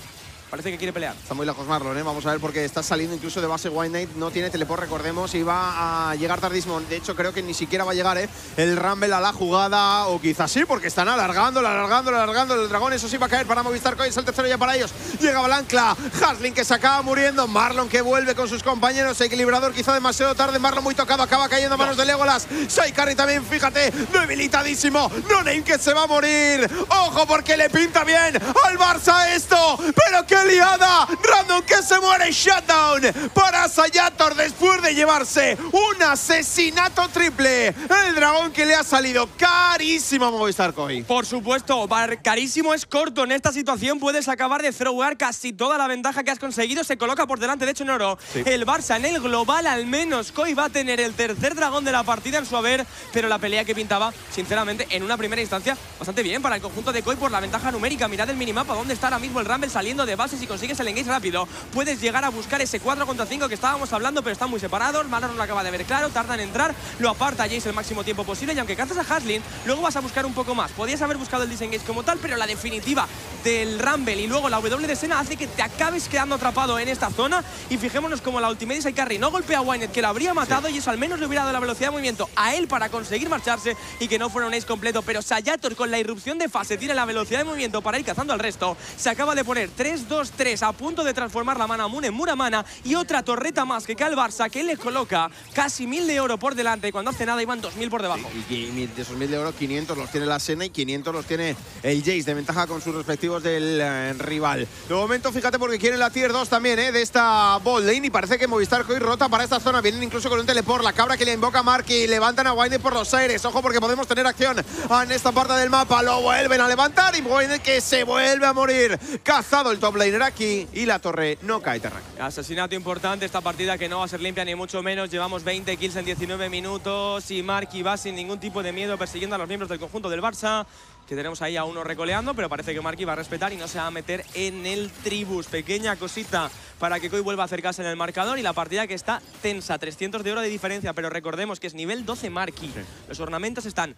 Parece que quiere pelear. Está muy lejos Marlon, ¿eh? Vamos a ver porque está saliendo incluso de base White Knight. No tiene teleport, recordemos, y va a llegar tardísimo. De hecho, creo que ni siquiera va a llegar ¿eh? el Rumble a la jugada. O quizás sí, porque están alargando, alargando, alargando. El dragón, eso sí va a caer para Movistar Coins. El tercero ya para ellos. Llega Balancla. Hasling que se acaba muriendo. Marlon que vuelve con sus compañeros. Equilibrador quizá demasiado tarde. Marlon muy tocado. Acaba cayendo a manos de Legolas. Saikari también, fíjate, debilitadísimo. No Name que se va a morir. Ojo porque le pinta bien al Barça esto. Pero qué ¡Qué liada! Random que se muere Shutdown para Sayator después de llevarse un asesinato triple. El dragón que le ha salido carísimo a Movistar Koi. Por supuesto, carísimo es corto. En esta situación puedes acabar de throwar casi toda la ventaja que has conseguido. Se coloca por delante, de hecho, en oro. El Barça en el global, al menos, Koi va a tener el tercer dragón de la partida en su haber, pero la pelea que pintaba, sinceramente, en una primera instancia, bastante bien para el conjunto de Koi por la ventaja numérica. Mirad el minimapa, dónde está ahora mismo el Rumble saliendo de base. Si consigues el engage rápido, puedes llegar a buscar ese 4 contra 5 que estábamos hablando, pero están muy separados. Manor lo acaba de ver claro, tarda en entrar, lo aparta Jace el máximo tiempo posible. Y aunque cazas a Haslin, luego vas a buscar un poco más. Podías haber buscado el disengage como tal, pero la definitiva del Rumble y luego la W de Sena hace que te acabes quedando atrapado en esta zona. Y fijémonos como la Ultimate Side Carry no golpea a Wynet, que lo habría matado y eso al menos le hubiera dado la velocidad de movimiento a él para conseguir marcharse y que no fuera un ace completo. Pero Sayator con la irrupción de fase tiene la velocidad de movimiento para ir cazando al resto. Se acaba de poner 3-2-3 a punto de transformar la mana Moon en Muramana y otra torreta más que cae el Barça que le coloca casi mil de oro por delante cuando hace nada iban 2.000 por debajo. y, de esos mil de oro, 500 los tiene la Sena y 500 los tiene el Jace de ventaja con sus respectivos del eh, rival. De momento, fíjate porque quieren la tier 2 también eh, de esta ball lane y parece que Movistar Coy rota para esta zona. Vienen incluso con un teleport, la cabra que le invoca a Mark y levantan a Wayne por los aires. Ojo porque podemos tener acción en esta parte del mapa. Lo vuelven a levantar y Wayne que se vuelve a morir. Cazado el top laner aquí y la torre no cae terreno. Asesinato importante esta partida que no va a ser limpia ni mucho menos. Llevamos 20 kills en 19 minutos y Marky va sin ningún tipo de miedo persiguiendo a los miembros del conjunto del Barça que tenemos ahí a uno recoleando, pero parece que Marky va a respetar y no se va a meter en el tribus. Pequeña cosita para que Koi vuelva a acercarse en el marcador y la partida que está tensa, 300 de oro de diferencia, pero recordemos que es nivel 12 Marky. Los ornamentos están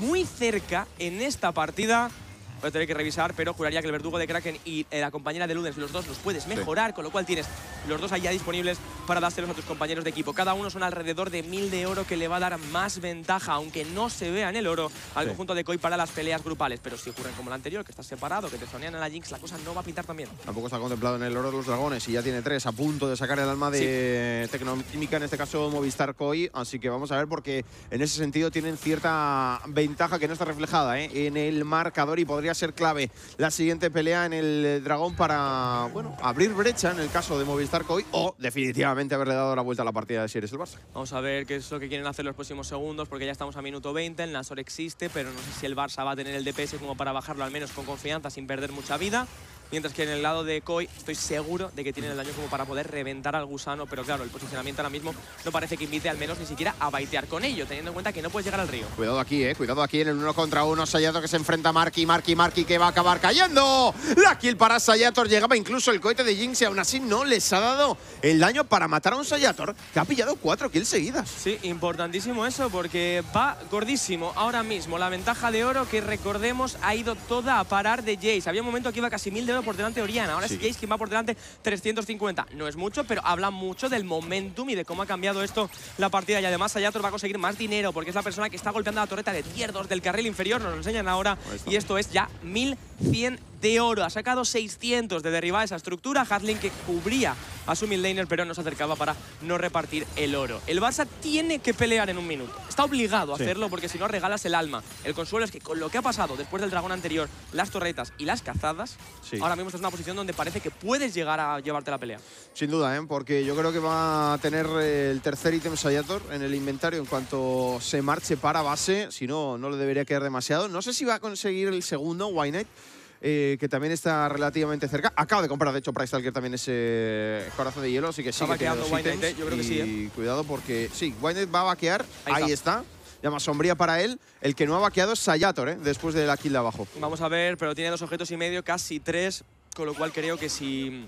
muy cerca en esta partida voy a tener que revisar, pero juraría que el verdugo de Kraken y eh, la compañera de Ludens, los dos los puedes mejorar, con lo cual tienes los dos ahí ya disponibles para dárselos a tus compañeros de equipo. Cada uno son alrededor de 1000 de oro que le va a dar más ventaja, aunque no se vea en el oro, al conjunto de Koi para las peleas grupales. Pero si ocurren como la anterior, que estás separado, que te sonean a la Jinx, la cosa no va a pintar también. Tampoco está contemplado en el oro de los dragones y ya tiene tres a punto de sacar el alma de Tecnoquímica, en este caso Movistar Koi. Así que vamos a ver porque en ese sentido tienen cierta ventaja que no está reflejada ¿eh? en el marcador y podría ser clave la siguiente pelea en el dragón para bueno, abrir brecha en el caso de Movistar Koi o definitivamente haberle dado la vuelta a la partida de si eres el Barça. Vamos a ver qué es lo que quieren hacer los próximos segundos porque ya estamos a minuto 20, el Nasor existe, pero no sé si el Barça va a tener el DPS como para bajarlo al menos con confianza sin perder mucha vida. Mientras que en el lado de Koi estoy seguro de que tienen el daño como para poder reventar al gusano, pero claro, el posicionamiento ahora mismo no parece que invite al menos ni siquiera a baitear con ello, teniendo en cuenta que no puedes llegar al río. Cuidado aquí, eh, cuidado aquí en el uno contra uno, Sayato que se enfrenta a Marky, Marky, Marky que va a acabar cayendo. La kill para Sayator, llegaba incluso el cohete de Jinx y aún así no les ha dado el daño para matar a un Sayator que ha pillado cuatro kills seguidas. Sí, importantísimo eso porque va gordísimo ahora mismo. La ventaja de oro que recordemos ha ido toda a parar de Jace. Había un momento que iba casi mil de por delante de Oriana. Ahora es Jace quien va por delante 350. No es mucho, pero habla mucho del momentum y de cómo ha cambiado esto la partida. Y además Ayator va a conseguir más dinero porque es la persona que está golpeando la torreta de tier 2 del carril inferior. Nos lo enseñan ahora. Y esto es ya 1100 de oro. Ha sacado 600 de derribar esa estructura. Hatlin que cubría a su midlaner, pero no se acercaba para no repartir el oro. El Barça tiene que pelear en un minuto. Está obligado a hacerlo porque si no regalas el alma. El consuelo es que con lo que ha pasado después del dragón anterior, las torretas y las cazadas, ahora mismo estás en una posición donde parece que puedes llegar a llevarte la pelea. Sin duda, ¿eh? porque yo creo que va a tener el tercer ítem Sayator en el inventario en cuanto se marche para base. Si no, no le debería quedar demasiado. No sé si va a conseguir el segundo, Wynette. Eh, que también está relativamente cerca. Acaba de comprar, de hecho, Price Talker también ese corazón de hielo, así que sí. Está yo creo que sí. Y ¿eh? cuidado porque, sí, Wynette va a vaquear, ahí, está. Ya más sombría para él. El que no ha vaqueado es Sayator, ¿eh? después de la kill de abajo. Vamos a ver, pero tiene dos objetos y medio, casi tres, con lo cual creo que si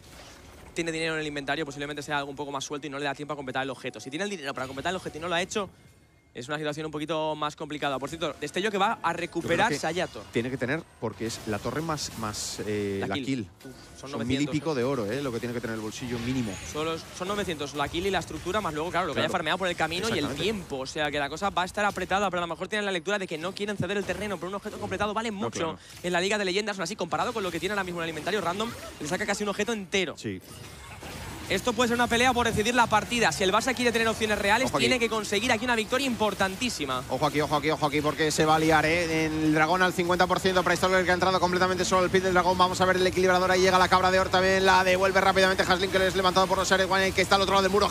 tiene dinero en el inventario, posiblemente sea algo un poco más suelto y no le da tiempo a completar el objeto. Si tiene el dinero para completar el objeto y no lo ha hecho, es una situación un poquito más complicada. Por cierto, destello que va a recuperar Sayato. Tiene que tener, porque es la torre más, más eh, la, kill. son, mil y pico de oro, eh, lo que tiene que tener el bolsillo mínimo. Solo, son 900, la kill y la estructura, más luego, claro, lo que haya farmeado por el camino y el tiempo. O sea, que la cosa va a estar apretada, pero a lo mejor tienen la lectura de que no quieren ceder el terreno, pero un objeto completado vale mucho en la Liga de Leyendas. Aún así, comparado con lo que tiene ahora mismo un alimentario random, le saca casi un objeto entero. Sí. Esto puede ser una pelea por decidir la partida. Si el Barça quiere tener opciones reales, tiene que conseguir aquí una victoria importantísima. Ojo aquí, ojo aquí, ojo aquí, porque se va a liar, ¿eh? El dragón al 50%, para Stalker que ha entrado completamente solo el pit del dragón. Vamos a ver el equilibrador, ahí llega la cabra de Or también, la devuelve rápidamente Haslin, que le es levantado por Wayne, que está al otro lado del muro.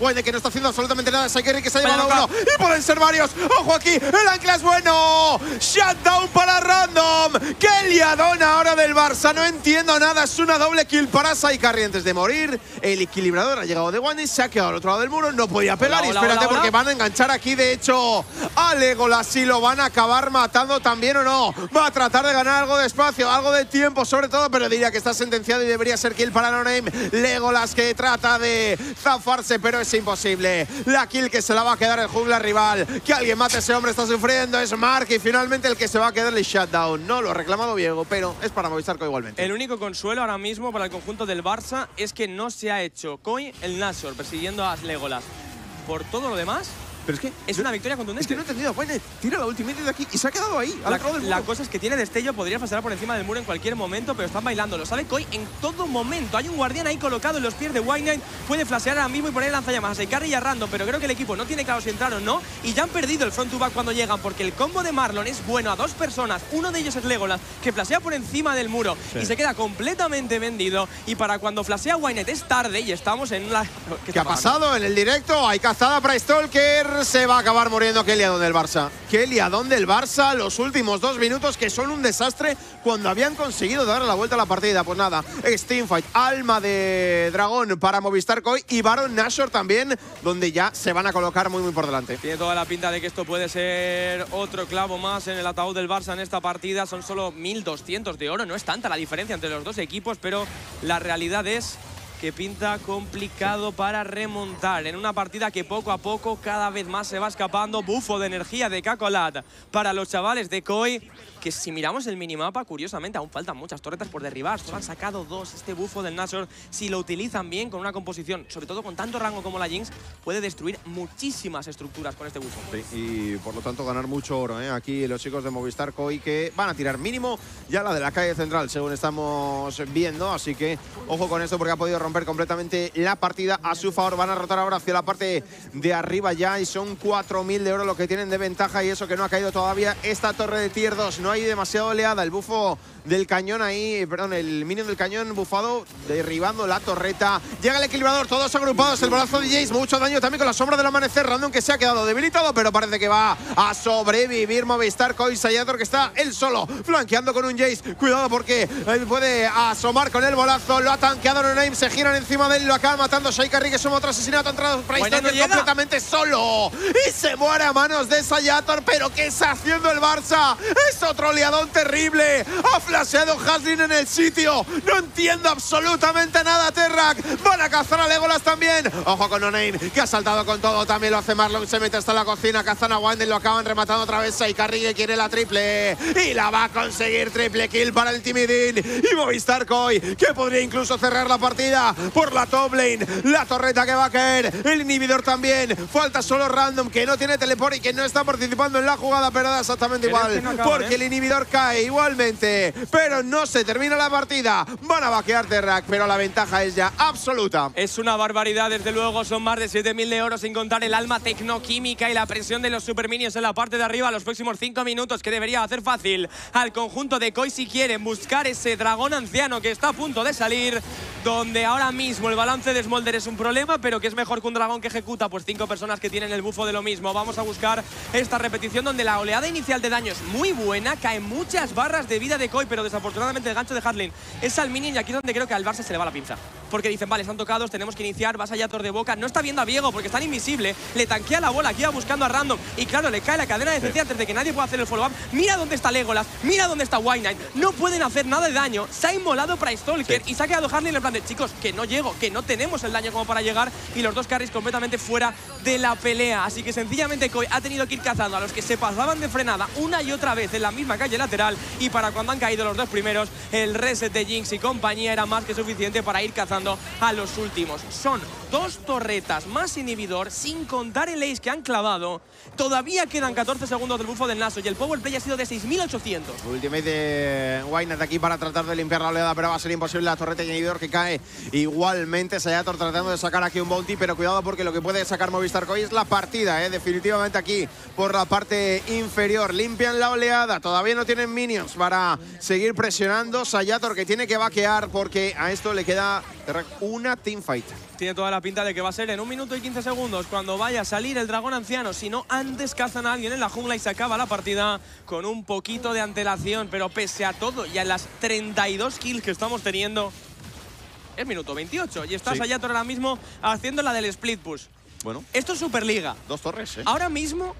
Wayne, que no está haciendo absolutamente nada. Saikeri, que se ha llevado uno. Y pueden ser varios. Ojo aquí, el ancla es bueno. Shutdown para Random. ¡Qué liadona ahora del Barça! No entiendo nada. Es una doble kill para Saikari antes de morir. El equilibrador ha llegado de Wayne, se ha quedado al otro lado del muro. No podía pegar. Hola, y hola, espérate, hola, hola. porque van a enganchar aquí, de hecho, a Legolas. Si lo van a acabar matando también o no. Va a tratar de ganar algo de espacio, algo de tiempo, sobre todo, pero diría que está sentenciado y debería ser kill para No Name. Legolas que trata de zafarse, pero es imposible. La kill que se la va a quedar el jungla rival. Que alguien mate a ese hombre, está sufriendo. Es Mark y finalmente el que se va a quedar el shutdown. No lo ha reclamado Diego, pero es para Movistar Co igualmente. El único consuelo ahora mismo para el conjunto del Barça es que no se ha hecho Koi el Nashor persiguiendo a Legolas. Por todo lo demás, pero es que es una victoria contundente. Es que no he entendido. Wayne tira la ultimate de aquí y se ha quedado ahí. al La, otro lado del la cosa es que tiene destello, podría pasar por encima del muro en cualquier momento, pero están bailando. Lo sabe Koi en todo momento. Hay un guardián ahí colocado en los pies de White Knight. Puede flashear ahora mismo y poner lanzallamas a Seikari y a Random, pero creo que el equipo no tiene claro si entrar o no. Y ya han perdido el front to back cuando llegan, porque el combo de Marlon es bueno a dos personas. Uno de ellos es Legolas, que flashea por encima del muro y se queda completamente vendido. Y para cuando flashea White Knight es tarde y estamos en la. (laughs) ¿Qué ha pasado en el directo? Hay cazada para Stalker. Se va a acabar muriendo. Qué liadón del Barça. Qué liadón del Barça. Los últimos dos minutos que son un desastre cuando habían conseguido dar la vuelta a la partida. Pues nada, Steamfight, alma de dragón para Movistar Koi y Baron Nashor también, donde ya se van a colocar muy, muy por delante. Tiene toda la pinta de que esto puede ser otro clavo más en el ataúd del Barça en esta partida. Son solo 1.200 de oro. No es tanta la diferencia entre los dos equipos, pero la realidad es que pinta complicado para remontar en una partida que poco a poco cada vez más se va escapando. Bufo de energía de Cacolat para los chavales de Koi, que si miramos el minimapa, curiosamente aún faltan muchas torretas por derribar. Solo han sacado dos. Este bufo del Nashor, si lo utilizan bien con una composición, sobre todo con tanto rango como la Jinx, puede destruir muchísimas estructuras con este bufo. y por lo tanto ganar mucho oro. ¿eh? Aquí los chicos de Movistar Koi que van a tirar mínimo ya la de la calle central, según estamos viendo. Así que ojo con esto porque ha podido romper completamente la partida a su favor. Van a rotar ahora hacia la parte de arriba ya y son 4.000 de oro lo que tienen de ventaja y eso que no ha caído todavía esta torre de tier 2. No demasiado oleada. El bufo del cañón ahí, perdón, el minion del cañón bufado derribando la torreta. Llega el equilibrador, todos agrupados. El brazo de Jace, mucho daño también con la sombra del amanecer. Random que se ha quedado debilitado, pero parece que va a sobrevivir Movistar Koi Sayator que está él solo flanqueando con un Jace. Cuidado porque él puede asomar con el bolazo. Lo ha tanqueado No Name, se giran encima de él, lo acaba matando Shaikari que suma otro asesinato. Ha entrado completamente solo y se muere a manos de Sayator. Pero ¿qué está haciendo el Barça? Es otro liadón terrible. Ha flasheado Haslin en el sitio. No entiendo absolutamente nada, Terrak. Van a cazar a Legolas también. Ojo con Name, que ha saltado con todo. También lo hace Marlon. Se mete hasta la cocina. Cazan a Wanden. Lo acaban rematando otra vez. Saikari que quiere la triple. Y la va a conseguir. Triple kill para el Timidin. Y Movistar Koi, que podría incluso cerrar la partida por la top lane. La torreta que va a caer. El inhibidor también. Falta solo Random, que no tiene teleport y que no está participando en la jugada, pero da exactamente igual. porque ¿eh? el inhibidor cae igualmente. Pero no se termina la partida. Van a vaquear Terrak, pero la ventaja es ya absoluta. Es una barbaridad, desde luego. Son más de 7.000 de oro sin contar el alma tecnoquímica y la presión de los superminions en la parte de arriba. Los próximos 5 minutos que debería hacer fácil al conjunto de Koi si quieren buscar ese dragón anciano que está a punto de salir. Donde ahora mismo el balance de Smolder es un problema, pero que es mejor que un dragón que ejecuta. Pues cinco personas que tienen el bufo de lo mismo. Vamos a buscar esta repetición donde la oleada inicial de daño es muy buena. Caen muchas barras de vida de Koi, pero desafortunadamente el gancho de Hadlin es al minion y aquí es donde creo que al Barça se le va la pinza. Porque dicen, vale, están tocados, tenemos que iniciar, vas allá Tor de boca. No está viendo a Viego porque está invisible. Le tanquea la bola, aquí va buscando a Random. Y claro, le cae la cadena de defensa antes de que nadie pueda hacer el follow-up. Mira dónde está Legolas, mira dónde está White Knight. No pueden hacer nada de daño. Se ha inmolado para Stalker y se ha quedado Harley en el plan de chicos, que no llego, que no tenemos el daño como para llegar. Y los dos carries completamente fuera de la pelea. Así que sencillamente Koi ha tenido que ir cazando a los que se pasaban de frenada una y otra vez en la misma calle lateral. Y para cuando han caído los dos primeros, el reset de Jinx y compañía era más que suficiente para ir cazando a los últimos. Son dos torretas más inhibidor, sin contar el ace que han clavado. Todavía quedan 14 segundos del bufo del Naso y el power play ha sido de 6800. Ultimate de Wynette aquí para tratar de limpiar la oleada, pero va a ser imposible la torreta inhibidor que cae igualmente. Sayator tratando de sacar aquí un bounty, pero cuidado porque lo que puede sacar Movistar Koi es la partida, ¿eh? definitivamente aquí por la parte inferior. Limpian la oleada, todavía no tienen minions para seguir presionando. Sayator que tiene que vaquear porque a esto le queda una teamfight. Tiene toda la pinta de que va a ser en un minuto y 15 segundos cuando vaya a salir el dragón anciano. Si no, antes cazan a alguien en la jungla y se acaba la partida con un poquito de antelación. Pero pese a todo y a las 32 kills que estamos teniendo, es minuto 28. Y está Sí. Sayator ahora mismo haciendo la del split push. Bueno, Esto es Superliga. dos torres, ¿eh? Ahora mismo,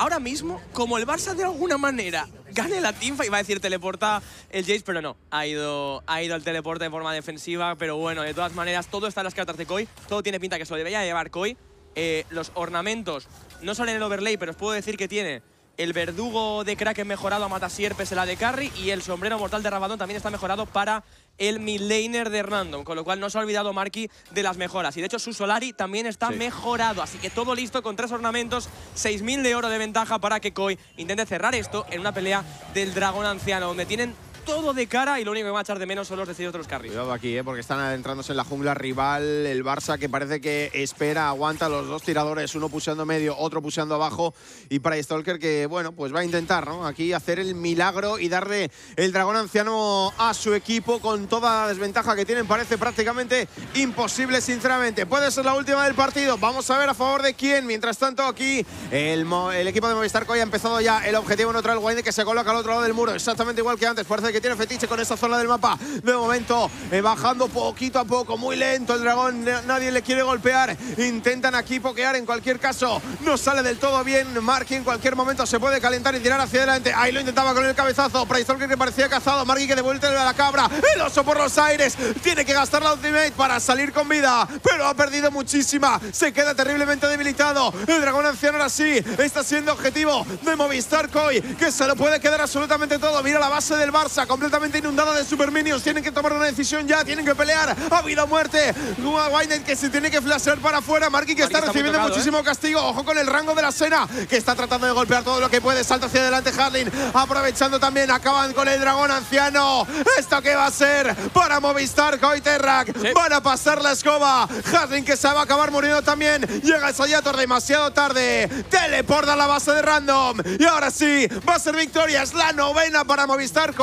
ahora mismo, como el Barça de alguna manera gane la teamfight, iba a decir teleporta el Jace, pero no. Ha ido, ha ido al teleporte de forma defensiva, pero bueno, de todas maneras, todo está en las cartas de Koi. Todo tiene pinta que se lo debería llevar Koi. Eh, los ornamentos no son en el overlay, pero os puedo decir que tiene el verdugo de Kraken mejorado a Matasierpes en la de Carry y el sombrero mortal de Rabadón también está mejorado para el midlaner de Random, con lo cual no se ha olvidado Marky de las mejoras. Y de hecho su Solari también está Sí. mejorado, así que todo listo con tres ornamentos, 6.000 de oro de ventaja para que Koi intente cerrar esto en una pelea del dragón anciano, donde tienen todo de cara y lo único que va a echar de menos son los deseos de los carries. Cuidado aquí, ¿eh? porque están adentrándose en la jungla rival. El Barça que parece que espera, aguanta los dos tiradores, uno puseando medio, otro puseando abajo. Y para Stalker que, bueno, pues va a intentar, ¿no? Aquí hacer el milagro y darle el dragón anciano a su equipo con toda la desventaja que tienen. Parece prácticamente imposible, sinceramente. Puede ser la última del partido. Vamos a ver a favor de quién. Mientras tanto, aquí el, el equipo de Movistar Koi ha empezado ya el objetivo neutral. Wayne que se coloca al otro lado del muro, exactamente igual que antes. Parece que tiene fetiche con esa zona del mapa. De momento, eh, bajando poquito a poco, muy lento el dragón. na- Nadie le quiere golpear. Intentan aquí pokear en cualquier caso. No sale del todo bien. Marky en cualquier momento se puede calentar y tirar hacia adelante. Ahí lo intentaba con el cabezazo. Praistalker que parecía cazado. Marky que devuelve a la cabra. El oso por los aires. Tiene que gastar la ultimate para salir con vida. Pero ha perdido muchísima. Se queda terriblemente debilitado. El dragón anciano ahora sí está siendo objetivo de Movistar Koi. Que se lo puede quedar absolutamente todo. Mira la base del Barça completamente inundada de super minions. Tienen que tomar una decisión ya. Tienen que pelear a vida o muerte. Wayne que se tiene que flashear para afuera. Marky que Marky está recibiendo tocado, ¿eh? muchísimo castigo. Ojo con el rango de la Sena, que está tratando de golpear todo lo que puede. Salta hacia adelante Harlin, aprovechando también. Acaban con el dragón anciano. ¿Esto qué va a ser para Movistar Koiterrak? Sí. Van a pasar la escoba. Harlin que se va a acabar muriendo también. Llega Sayator demasiado tarde. Teleporta a la base de random. Y ahora sí, va a ser victoria. Es la novena para Movistar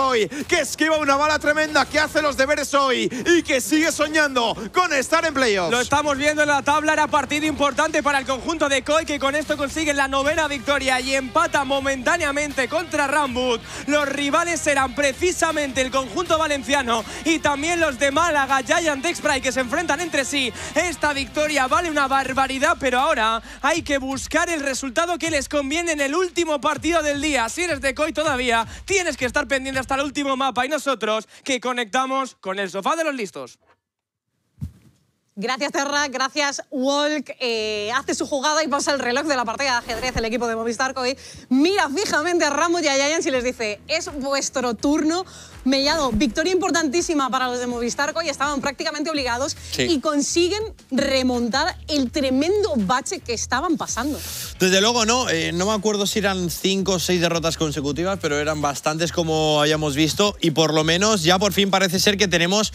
Que esquiva una bala tremenda, que hace los deberes hoy y que sigue soñando con estar en playoffs. Lo estamos viendo en la tabla, era partido importante para el conjunto de Koi que con esto consigue la novena victoria y empata momentáneamente contra Rambut. Los rivales serán precisamente el conjunto valenciano y también los de Málaga, Giant X-Pride que se enfrentan entre sí. Esta victoria vale una barbaridad, pero ahora hay que buscar el resultado que les conviene en el último partido del día. Si eres de Koi todavía, tienes que estar pendiente hasta el último mapa y nosotros que conectamos con el sofá de los listos. Gracias, Terra. Gracias, Walk. Eh, hace su jugada y pasa el reloj de la partida de ajedrez el equipo de Movistar Koi. Mira fijamente a Ramos y a Giants y les dice, es vuestro turno. Mellado, victoria importantísima para los de Movistar Koi. Estaban prácticamente obligados Sí. y consiguen remontar el tremendo bache que estaban pasando. Desde luego no, eh, no me acuerdo si eran cinco o seis derrotas consecutivas, pero eran bastantes como hayamos visto y por lo menos ya por fin parece ser que tenemos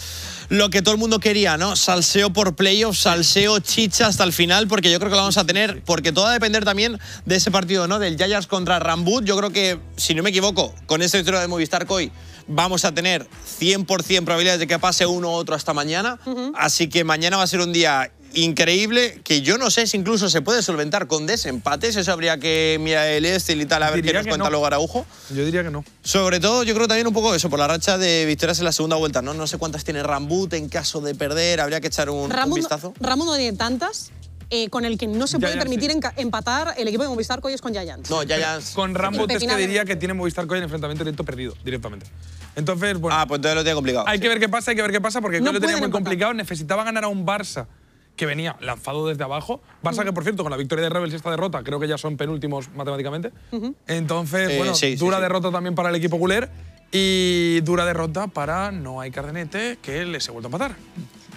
lo que todo el mundo quería, ¿no? Salseo por playoffs, salseo chicha hasta el final, porque yo creo que lo vamos a tener, porque todo va a depender también de ese partido, ¿no? Del Giants contra Rambut. Yo creo que, si no me equivoco, con esta victoria de Movistar Koi vamos a tener 100% probabilidades de que pase uno u otro hasta mañana. Así que mañana va a ser un día increíble que yo no sé si incluso se puede solventar con desempates. Eso habría que mirar el Estil y tal, a ver qué nos cuenta no. luego Araujo. Yo diría que no. Sobre todo, yo creo también un poco eso, por la racha de victorias en la segunda vuelta. No, no sé cuántas tiene Rambut en caso de perder, habría que echar un, un Ramón, vistazo. Ramón no tiene tantas. eh, con el que no se puede Giants, permitir sí. empatar el equipo de Movistar Koi es con Giants. No, ya. Con Rambo es que diría que tiene Movistar Koi en enfrentamiento directo perdido, directamente. Entonces, bueno, Ah, pues entonces lo tiene complicado. hay sí. que ver qué pasa, hay que ver qué pasa, porque No lo tenía muy empatar. complicado. Necesitaba ganar a un Barça que venía lanzado desde abajo. Barça que, por cierto, con la victoria de Rebels y esta derrota, creo que ya son penúltimos matemáticamente. Entonces, Eh, bueno, sí, dura sí. derrota también para el equipo culé y dura derrota para No hay Cardenete, que les he vuelto a empatar.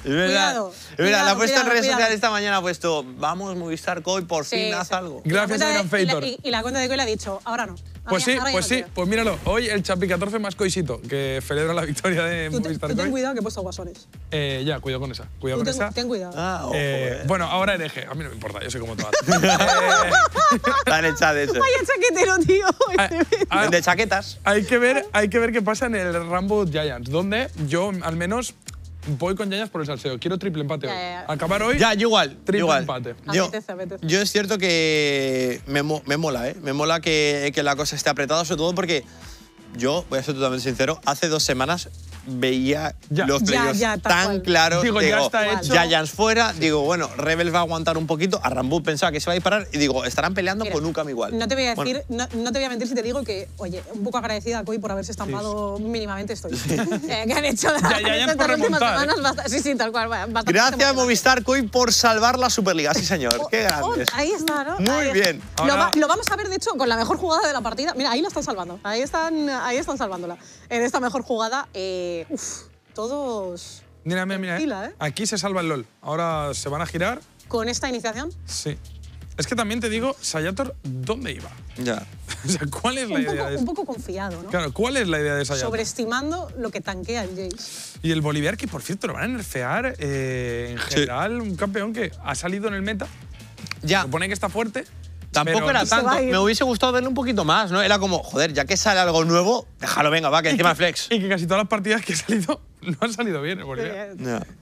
Es verdad. Cuidado, es verdad, la puesto en redes cuidado. sociales esta mañana, ha puesto, vamos Movistar Coy, por Sí, fin haz algo. Gracias a Gran y la- Feitor. Y, y la cuenta de que le ha dicho, ahora no. Pues Ahora sí, pues sí, pues míralo. Hoy el Chapi 14 más coisito, que celebra la victoria de Tú, te- Movistar tú ten cuidado que he puesto guasones. Eh, ya, cuidado con esa. Cuidado Tú con ten, esa. ten cuidado. Ah, ojo, Eh, eh. bueno, ahora hereje. A mí no me importa, yo soy como todas. (laughs) Está en el chat ese. Vaya chaquetero, tío. (laughs) Ah, ah, De chaquetas. hay, que ver, hay que ver qué pasa en el Rambo Giants, donde yo al menos voy con Giants por el salseo. Quiero triple empate Ya, hoy. ya, ya. Acabar hoy. Ya, yo igual. Triple igual. empate. Yo, Apetece, apetece. yo es cierto que me, me mola, ¿eh? Me mola que, que la cosa esté apretada, sobre todo porque yo, voy a ser totalmente sincero, hace dos semanas veía Ya. los playoffs ya, tan cual. claros. Digo, ya está hecho. Giants fuera, digo, bueno, Rebels va a aguantar un poquito, a Rambo pensaba que se va a disparar y digo, estarán peleando Mira, con Ukam igual. No te voy a Bueno, decir, no, no te voy a mentir si te digo que, oye, un poco agradecida a Coy por haberse estampado mínimamente estoy. (laughs) Eh, que han hecho, Ya, ya, han ya hecho por estas últimas semanas Sí, sí, tal cual. bastante Gracias emocionante. Movistar Coy por salvar la Superliga, sí señor. Qué Oh, grandes. ahí está, ¿no? Muy Ahí bien. Lo, Ahora- va- lo vamos a ver, de hecho, con la mejor jugada de la partida. Mira, ahí la están salvando. Ahí están, ahí están salvándola. En esta mejor jugada, eh, uf, todos Mira, mira, mira. ¿eh? ¿eh? Aquí se salva el LOL. Ahora se van a girar. con esta iniciación. Sí. Es que también te digo, Sayator, ¿dónde iba? Ya. (laughs) O sea, ¿cuál es la Un idea poco, de un poco confiado, ¿no? Claro, ¿cuál es la idea de Sayator? Sobreestimando lo que tanquea el Jace. Y el Boliviar, que por cierto lo van a nerfear, eh, en general, un campeón que ha salido en el meta. Ya. Supone que está fuerte. Tampoco era tanto. Me hubiese gustado verle un poquito más, ¿no? Era como, joder, ya que sale algo nuevo, déjalo, venga, va, que (laughs) encima es flex. Y que casi todas las partidas que ha salido (laughs) no han salido bien.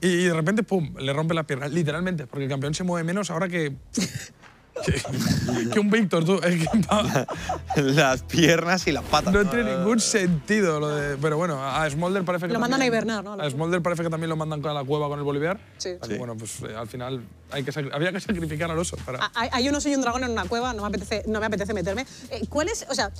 Y, y de repente, pum, le rompe las piernas, literalmente, porque el campeón se mueve menos ahora que. (laughs) que, que un Víctor, tú. Es que va- Las piernas y las patas. no tiene ningún sentido lo de. Pero bueno, a Smolder parece que. Lo mandan a hibernar, ¿no? A Smolder parece que también lo mandan a la cueva con el Boliviar. Sí. Así Sí. que, bueno, pues eh, al final hay que había que sacrificar al oso para. Ah, Hay, hay un oso y un dragón en una cueva, no me apetece, no me apetece meterme. Eh, ¿Cuál es, o sea,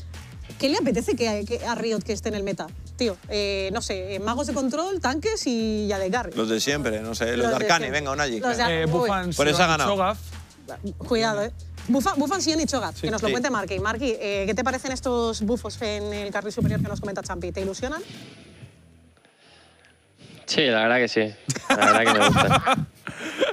qué le apetece que, que a Riot que esté en el meta? Tío, eh, no sé, eh, magos de control, tanques y ya de. Los de siempre, no sé, los, Los de Arcane, venga, un allí. Eh, Uy. Bufan, Por eso ha ganado. Cuidado, eh. Bufa- Bufan Sion y Chogat, que nos lo sí. cuente Marky. Marky, eh, ¿qué te parecen estos bufos en el carril superior que nos comenta Champi? ¿Te ilusionan? Sí, la verdad que sí. La verdad que me gusta. (laughs)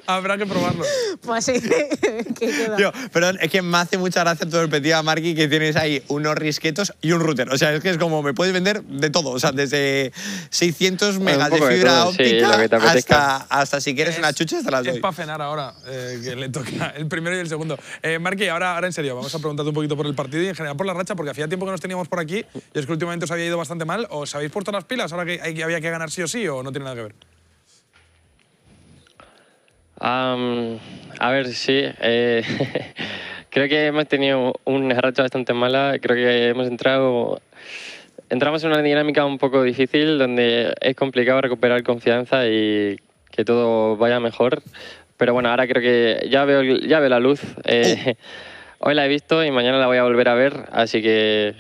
Habrá que probarlo. Pues sí, (laughs) que queda. Tío, perdón, es que me hace mucha gracia tu perspectiva, Marky, que tienes ahí unos risquetos y un router. O sea, es que es como me puedes vender de todo. O sea, desde 600 un megas de de fibra sí, óptica lo que te hasta, apetezca. hasta si quieres una chucha, te las Es doy. para cenar ahora, eh, que le toca (laughs) el primero y el segundo. Eh, Marqui, ahora, ahora en serio, vamos a preguntarte un poquito por el partido y en general por la racha, porque hacía tiempo que nos teníamos por aquí y es que últimamente os había ido bastante mal. ¿Os habéis puesto las pilas ahora que hay- había que ganar sí o sí o no tiene nada que ver? Am, a ver, sí. eh, (laughs) creo que hemos tenido una racha bastante mala. Creo que hemos entrado. Entramos en una dinámica un poco difícil donde es complicado recuperar confianza y que todo vaya mejor. Pero bueno, ahora creo que ya veo, ya veo la luz. Eh, (laughs) Hoy la he visto y mañana la voy a volver a ver. Así que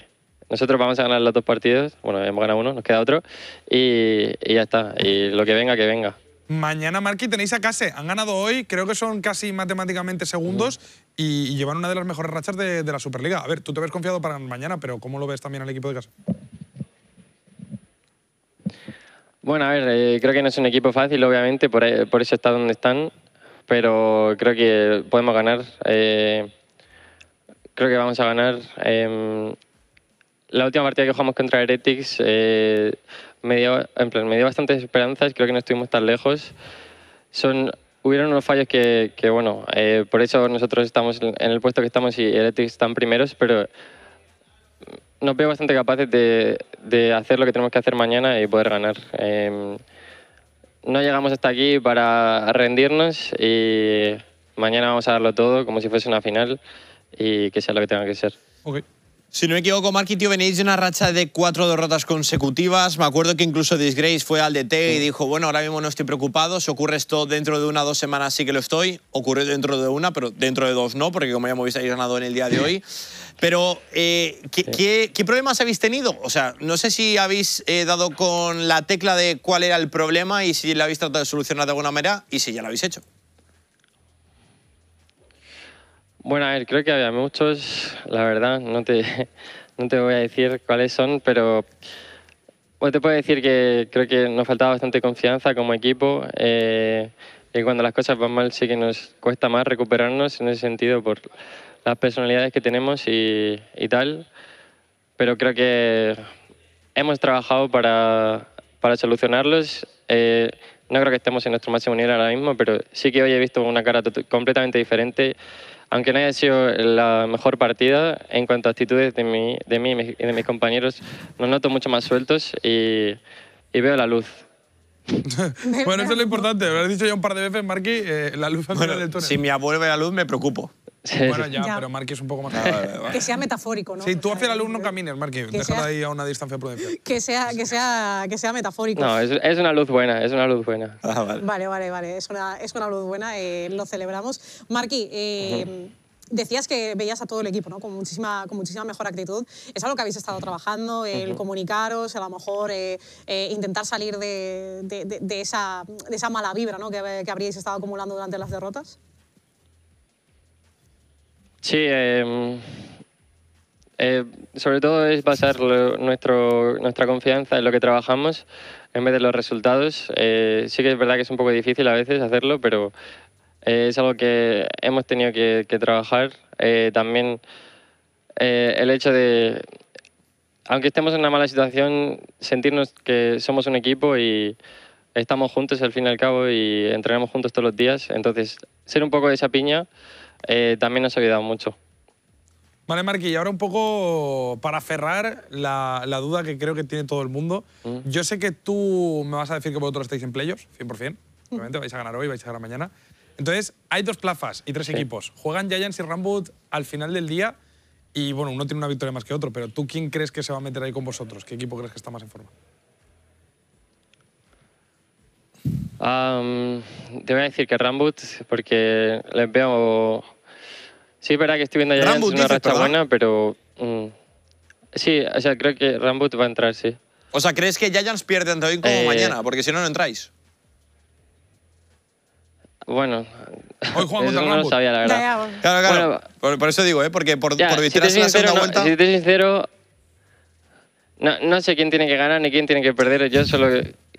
nosotros vamos a ganar los dos partidos. Bueno, hemos ganado uno, nos queda otro. Y, y ya está. Y lo que venga, que venga. Mañana, Marqui, tenéis a Case. Han ganado hoy, creo que son casi matemáticamente segundos y, llevan una de las mejores rachas de, la Superliga. A ver, tú te ves confiado para mañana, pero ¿cómo lo ves también al equipo de Case? Bueno, a ver, eh, creo que no es un equipo fácil, obviamente, por, por eso está donde están, pero creo que podemos ganar. eh, creo que vamos a ganar. Em, la última partida que jugamos contra Heretics eh, me, dio, en plan, me dio bastantes esperanzas, creo que no estuvimos tan lejos. Son, hubieron unos fallos que, que, bueno, eh, por eso nosotros estamos en el puesto que estamos y Heretics están primeros, pero nos veo bastante capaces de, de hacer lo que tenemos que hacer mañana y poder ganar. Eh, no llegamos hasta aquí para rendirnos y mañana vamos a darlo todo como si fuese una final y que sea lo que tenga que ser. Ok. Si no me equivoco, Marky, tío, venís de una racha de cuatro derrotas consecutivas. Me acuerdo que incluso Disgrace fue al DT y dijo, bueno, ahora mismo no estoy preocupado. Si ocurre esto dentro de una o dos semanas sí que lo estoy. Ocurre dentro de una, pero dentro de dos no, porque como ya me habéis ganado en el día de hoy. Pero, eh, ¿qué, qué- qué problemas habéis tenido? O sea, no sé si habéis eh, dado con la tecla de cuál era el problema y si la habéis tratado de solucionar de alguna manera y si ya lo habéis hecho. Bueno, a ver, creo que había muchos, la verdad, no te, (laughs) no te voy a decir cuáles son, pero Pues te puedo decir que creo que nos faltaba bastante confianza como equipo. eh, y cuando las cosas van mal sí que nos cuesta más recuperarnos en ese sentido por las personalidades que tenemos y, y tal. Pero creo que hemos trabajado para, para solucionarlos. Eh, no creo que estemos en nuestro máximo nivel ahora mismo, pero sí que hoy he visto una cara completamente diferente. Aunque no haya sido la mejor partida, en cuanto a actitudes de mí, de mí y de mis compañeros, nos noto mucho más sueltos y, y veo la luz. (laughs) Bueno, eso es lo importante. Lo has dicho ya un par de veces, Marqui, eh, la luz al final del Bueno, túnel. si mi abuelo ve la luz, me preocupo. Bueno, ya, Ya. pero Marqui es un poco más. (laughs) Que sea metafórico, ¿no? Sí, tú hacia la luz no camines, Marqui. Déjala sea- ahí a una distancia prudencial. (laughs) Que sea, que sea, que sea metafórico. No, es, es una luz buena, es una luz buena. Ah, vale. Vale, vale, vale. Es una, es una luz buena, eh, lo celebramos. Marqui, eh, decías que veías a todo el equipo ¿no? con, muchísima, con muchísima mejor actitud. ¿Es algo que habéis estado trabajando? El comunicaros, a lo mejor eh, eh, intentar salir de, de- de- de esa, de esa mala vibra ¿no? que, que habríais estado acumulando durante las derrotas. Sí, eh, eh, sobre todo es basar nuestro, nuestra confianza en lo que trabajamos en vez de los resultados. Eh, sí que es verdad que es un poco difícil a veces hacerlo, pero eh, es algo que hemos tenido que, que trabajar. También el hecho de, aunque estemos en una mala situación, sentirnos que somos un equipo y estamos juntos al fin y al cabo y entrenamos juntos todos los días. Entonces, ser un poco de esa piña eh, también nos ha ayudado mucho. Vale, Marqui, y ahora un poco para cerrar la, la duda que creo que tiene todo el mundo. Yo sé que tú me vas a decir que vosotros estáis en playoffs, 100%. Obviamente vais a ganar hoy, vais a ganar mañana. Entonces, hay dos plazas y tres equipos. Juegan Giants y Rambut al final del día y, bueno, uno tiene una victoria más que otro, pero ¿tú quién crees que se va a meter ahí con vosotros? ¿Qué equipo crees que está más en forma? Am, te voy a decir que Rambut, porque les veo. Sí, es verdad que estoy viendo ya Rambut, una dices, racha buena, pero. mm, sí, o sea, creo que Rambut va a entrar, sí. O sea, ¿crees que Giants pierde tanto hoy como Eh, mañana? Porque si no, no entráis. Bueno, Hoy eso contra no lo sabía, la verdad. Ya, ya. Claro, claro. Bueno, por, por eso digo, ¿eh? Porque por, Ya, por si la segunda no, vuelta. si te soy sincero, no, no sé quién tiene que ganar ni quién tiene que perder. Yo solo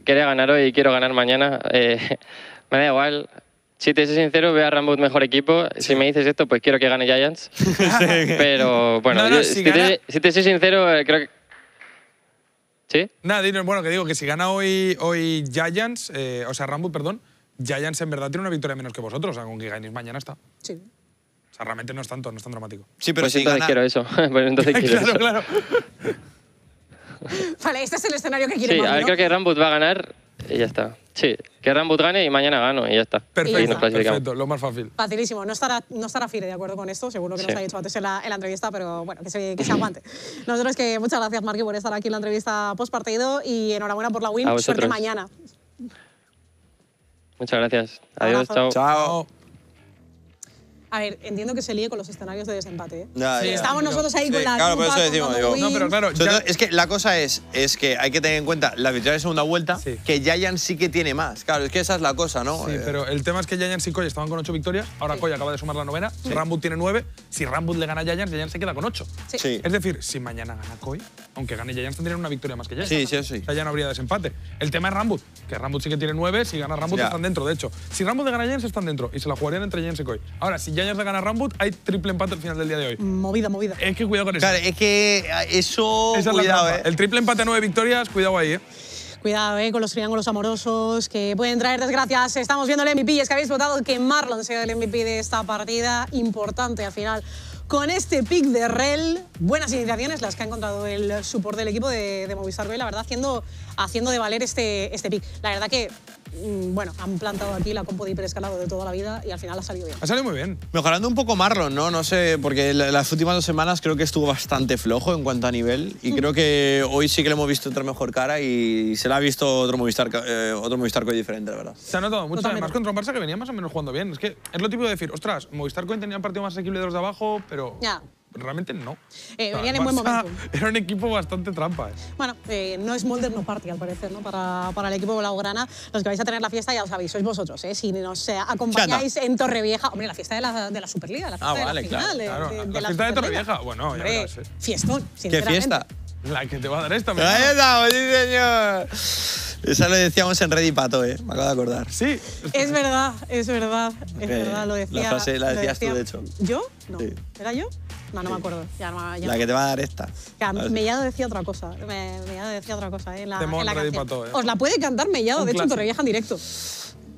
quería ganar hoy y quiero ganar mañana. Eh, (laughs) me da igual. Si te soy sincero, veo a Rambut mejor equipo. Si me dices esto, pues quiero que gane Giants. (laughs) Pero bueno, No, no, yo- si si, te, gana- si te soy sincero, eh, creo que. ¿Sí? Nada, dinos, bueno, que digo que si gana hoy, hoy Giants, eh, o sea, Rambut, perdón, Giants en verdad tiene una victoria menos que vosotros. O sea, con que ganéis mañana está. Sí. O sea, realmente no es tanto, no es tan dramático. Sí, pero pues si entonces gana- quiero eso. (laughs) pues entonces quiero claro, eso. claro. (laughs) Vale, este es el escenario que quiere Sí, a ver, ¿no? creo que Rambut va a ganar y ya está. Sí, que Rambut gane y mañana gano y ya está. y Perfecto, nos clasificamos. perfecto, lo más fácil. Facilísimo. No estará, no estará Fire de acuerdo con esto, seguro que nos Sí. ha dicho antes en la, en la entrevista, pero bueno, que se, que se aguante. (laughs) Nosotros que muchas gracias, Marqui, por estar aquí en la entrevista post partido y enhorabuena por la win. Suerte mañana. Muchas gracias. Adiós, Abrazo. chao. Chao. A ver, entiendo que se líe con los escenarios de desempate. ¿eh? Ya, Sí, ya. Estamos nosotros ahí Sí, con la claro, por eso decimos, contando digo. No, pero claro, ya- es que la cosa es, es que hay que tener en cuenta la victoria de segunda vuelta, Sí. que Giants sí que tiene más. Claro, es que esa es la cosa, ¿no? Sí, Eh, pero el tema es que Giants y Coy estaban con ocho victorias, ahora Coy acaba de sumar la novena, Rambut tiene nueve, si Rambut le gana a Giants, Giants se queda con ocho. Sí. Sí. Es decir, si mañana gana Coy, aunque gane Giants tendrían una victoria más que Giants. Sí, sí, sí. O sea, ya no habría desempate. El tema es Rambut, que Rambut sí que tiene nueve, si gana Rambut Ya. están dentro, de hecho. Si Rambut le gana a Giants están dentro y se la jugarían entre Giants y Coy. Ahora, si Giants le gana Rambut, hay triple empate al final del día de hoy. Movida, movida. Es que cuidado con eso. Claro, es que eso. Esa es la cuidado, trampa. eh. El triple empate a nueve victorias, cuidado ahí, ¿eh? Cuidado eh, con los triángulos amorosos que pueden traer desgracias. Estamos viendo el MVP. Es que habéis votado que Marlon sea el MVP de esta partida. Importante al final. Con este pick de Rel, buenas iniciaciones las que ha encontrado el support del equipo de, de Movistar Go y la verdad haciendo, haciendo de valer este, este pick. La verdad que, bueno, han plantado aquí la compo de hiperescalado de toda la vida y al final ha salido bien. Ha salido muy bien. Mejorando un poco Marlon, ¿no? No sé, porque la- las últimas dos semanas creo que estuvo bastante flojo en cuanto a nivel y creo que hoy sí que le hemos visto otra mejor cara y se le ha visto otro Movistar, eh, otro Movistar diferente, la verdad. Se ha notado mucho, Totalmente. además contra un Barça que venía más o menos jugando bien. Es que es lo típico de decir, ostras, Movistar Coin tenía un partido más asequible de los de abajo, pero Ya. Realmente no. Eh, venían en buen (laughs) momento. Era un equipo bastante trampa. ¿eh? Bueno, eh, no es Molder, no party, al parecer, ¿no? Para, para el equipo blaugrana. Los que vais a tener la fiesta, ya lo sabéis, sois vosotros, ¿eh? Si nos acompañáis en Torrevieja. Hombre, la fiesta de la, de la Superliga, la fiesta Ah, de vale, la claro, final. de- claro. de, La de fiesta de. Torrevieja, bueno, ya Hombre, verás, eh. Fiestón, ¿Qué sinceramente. fiesta? La que te va a dar esta, hermano. estamos, sí, señor. Esa lo decíamos en Ready Pato, ¿eh? Me acabo de acordar. Sí. Es verdad, es verdad, es verdad, lo la decía. frase la decías tú, de hecho. ¿Yo? No. Sí. ¿Era yo? No, no me acuerdo. Ya, no- ya La no- que te va a dar esta. Ya, A Mellado decía otra cosa. Me- Mellado decía otra cosa ¿eh? en la, Temón, en la Ready canción. pa' todo, ¿eh? Os la puede cantar Mellado, Un de hecho, en. Torrevieja en directo.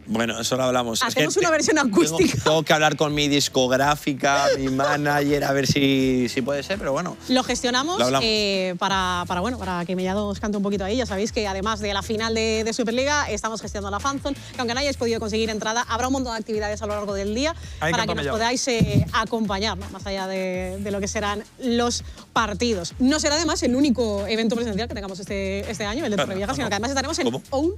Bueno, eso lo hablamos. Es que Hacemos una versión acústica. Tengo, que hablar con mi discográfica, mi manager, a ver si, si puede ser, pero bueno. Lo gestionamos Lo eh, para, para, bueno, para que Mellado os cante un poquito ahí. Ya sabéis que además de la final de, de Superliga, estamos gestionando la fanzone. Que aunque no hayáis podido conseguir entrada, habrá un montón de actividades a lo largo del día para que nos Mellado. podáis eh, acompañar, ¿no? más allá de, de lo que serán los partidos. No será además el único evento presencial que tengamos este, este año, el de Torrevieja, no. sino que además estaremos en ¿Cómo? OWN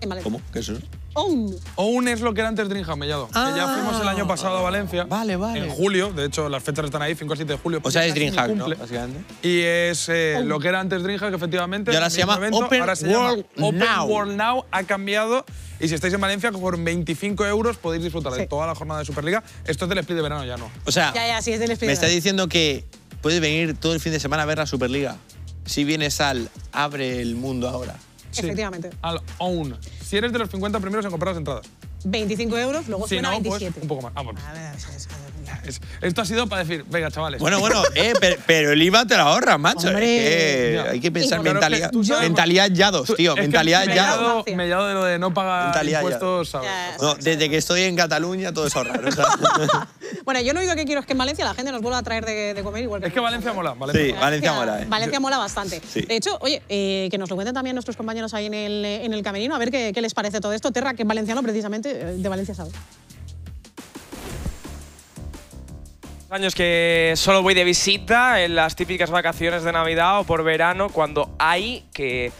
en Valencia. ¿Cómo? ¿Qué es eso? OWN. Oun es lo que era antes Dreamhack Mellado. que ya Ah. fuimos el año pasado a Valencia. Vale, vale. En julio, de hecho, las fechas están ahí, 5 a 7 de julio. O sea, es Dreamhack, ¿no? Básicamente. Y es eh, lo que era antes Dreamhack, efectivamente. Y ahora se llama evento, Open ahora se World llama Open Now. World Now. Ha cambiado. Y si estáis en Valencia, por 25 euros podéis disfrutar de Sí. toda la jornada de Superliga. Esto es del split de verano, ya no. O sea, Ya, ya, sí, es del me Espíritu. está diciendo que puedes venir todo el fin de semana a ver la Superliga. Si vienes al Abre el Mundo ahora. Sí. Efectivamente. Al Own. Si eres de los 50 primeros en comprar las entradas. 25 euros, luego Si suena no, pues 27. un poco más. Ah, bueno. A ver, esto ha sido para decir, venga, chavales. Bueno, bueno, eh, (laughs) pero, pero el IVA te lo ahorras, macho. Hombre. Ya. hay que pensar Claro, es que mentalidad. sabes- mentalidad yados, Tú- tío. mentalidad me yados. Me llado de lo de no pagar Mentalidad impuestos, ¿sabes? Ya, No, desde que estoy en Cataluña todo es ahorrar. o sea. (laughs) Bueno, yo lo único que quiero es que en Valencia la gente nos vuelva a traer de, de comer igual Es que Valencia mola. Valencia Sí, mola. Valencia mola, eh. Valencia mola bastante. Sí. De hecho, oye, eh, que nos lo cuenten también nuestros compañeros ahí en el, en el camerino, a ver qué, qué les parece todo esto. Terra, que es valenciano precisamente, eh, de Valencia sabe. años que solo voy de visita en las típicas vacaciones de Navidad o por verano cuando hay que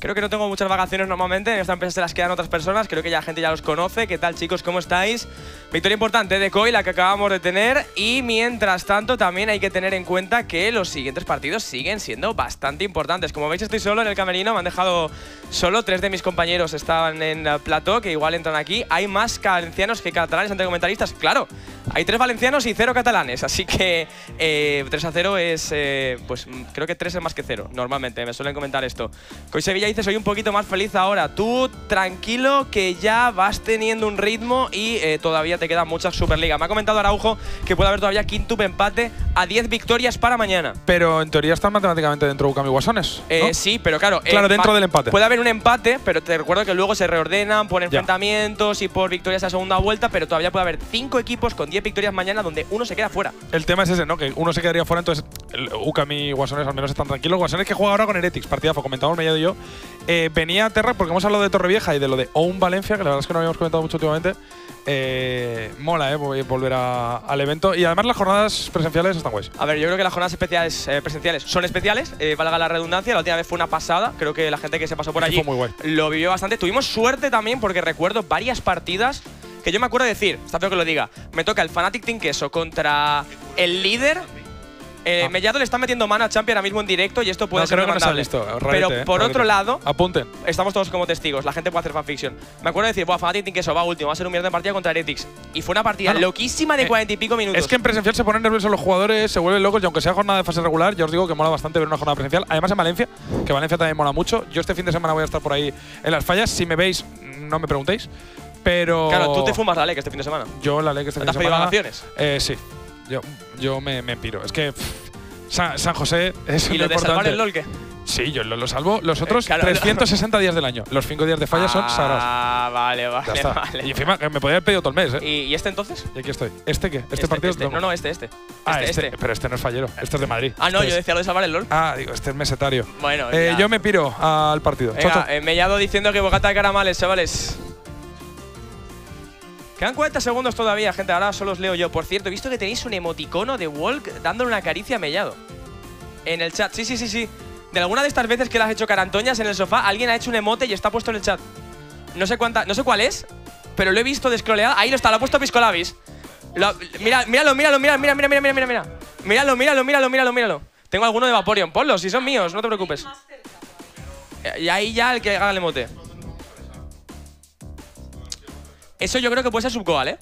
creo que no tengo muchas vacaciones normalmente en esta empresa se las quedan otras personas creo que ya la gente ya los conoce. Qué tal chicos cómo estáis victoria importante de Coy la que acabamos de tener. Y mientras tanto también hay que tener en cuenta que los siguientes partidos siguen siendo bastante importantes. Como veis estoy solo en el camerino me han dejado solo tres de mis compañeros estaban en el plató que igual entran aquí. Hay más valencianos que catalanes ante comentaristas. Claro hay tres valencianos y cero catalanes, así que eh, 3 a 0 es, eh, pues mm, creo que 3 es más que 0, normalmente, me suelen comentar esto. Coy Sevilla dice, soy un poquito más feliz ahora. Tú, tranquilo, que ya vas teniendo un ritmo y eh, todavía te queda mucha Superliga. Me ha comentado Araujo que puede haber todavía quintuple empate a 10 victorias para mañana. Pero en teoría están matemáticamente dentro de Ukami Guasones. Eh, ¿no? Sí, pero claro. Claro, eh, dentro va- del empate. Puede haber un empate, pero te recuerdo que luego se reordenan por Ya. enfrentamientos y por victorias a segunda vuelta, pero todavía puede haber cinco equipos con 10 victorias mañana donde uno se queda fuera. El tema es ese, ¿no? Que uno se quedaría fuera, entonces Ukami y Guasones al menos están tranquilos. Guasones que juega ahora con Heretics, partidazo, comentamos Mellado y yo. Eh, venía a Terra porque hemos hablado de Torrevieja y de lo de Own Valencia, que la verdad es que no habíamos comentado mucho últimamente. Eh, mola, ¿eh? Vol- Volver a- al evento. Y además las jornadas presenciales están guays. A ver, yo creo que las jornadas especiales, eh, presenciales son especiales, eh, valga la redundancia. La última vez fue una pasada. Creo que la gente que se pasó por allí fue muy guay. lo vivió bastante. Tuvimos suerte también porque recuerdo varias partidas que yo me acuerdo de decir, está feo que lo diga, me toca el Fnatic Team Queso contra el líder. Eh, Ah. Mellado le está metiendo mano a Champion ahora mismo en directo y esto puede No, ser creo que visto. rarete, Pero eh, por rarete. otro lado, Apunten. estamos todos como testigos, la gente puede hacer fanfiction. Me acuerdo de decir, Buah, Fnatic Team Queso va último, va a ser un mierda de partida contra Heretics. Y fue una partida no. loquísima de Eh, cuarenta y pico minutos. Es que en presencial se ponen nerviosos los jugadores, se vuelven locos y aunque sea jornada de fase regular, ya os digo que mola bastante ver una jornada presencial. Además en Valencia, que Valencia también mola mucho. Yo este fin de semana voy a estar por ahí en las fallas. Si me veis, no me preguntéis. Pero. Claro, tú te fumas la ley que este fin de semana. Yo la ley que este ¿Te fin has de pedido semana. vacaciones? Eh, sí. Yo, yo me, me piro. Es que. pff, San, San José es ¿Y lo de salvar el LOL qué? Sí, yo lo, lo salvo. Los otros Eh, claro. 360 días del año. Los 5 días de fallas son sagrados. Ah, vale, vale, vale. Y encima, que me podía haber pedido todo el mes, ¿eh? ¿Y, y este entonces? Y aquí estoy. ¿Este qué? ¿Este, partido? este. No, no, este, este. Ah, este, este, este. Pero este no es fallero. Este es de Madrid. Ah, no, Este yo decía lo de salvar el LOL. Ah, digo, este es mesetario. Bueno, Eh, yo me piro al partido. Venga, eh, Mellado diciendo que bocata de caramales, chavales. Quedan 40 segundos todavía, gente. Ahora solo os leo yo. Por cierto, he visto que tenéis un emoticono de Walk dándole una caricia a Mellado. En el chat. Sí, sí, sí, sí. De alguna de estas veces que le has hecho carantoñas en el sofá, alguien ha hecho un emote y está puesto en el chat. No sé cuánta, no sé cuál es, pero lo he visto descroleado. Ahí lo está, lo ha puesto Piscolabis. Lo- mira, míralo, míralo, mira, mira, mira, mira, mira, mira, mira. Míralo, míralo, míralo, míralo, míralo. Tengo alguno de Vaporeon. Ponlos, si son míos, no te preocupes. Y ahí ya el que haga el emote. Eso yo creo que puede ser subgoal, ¿eh?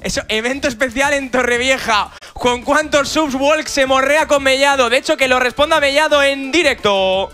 Eso, evento especial en Torrevieja. ¿Con cuántos subs Walk se morrea con Mellado? De hecho, que lo responda Mellado en directo.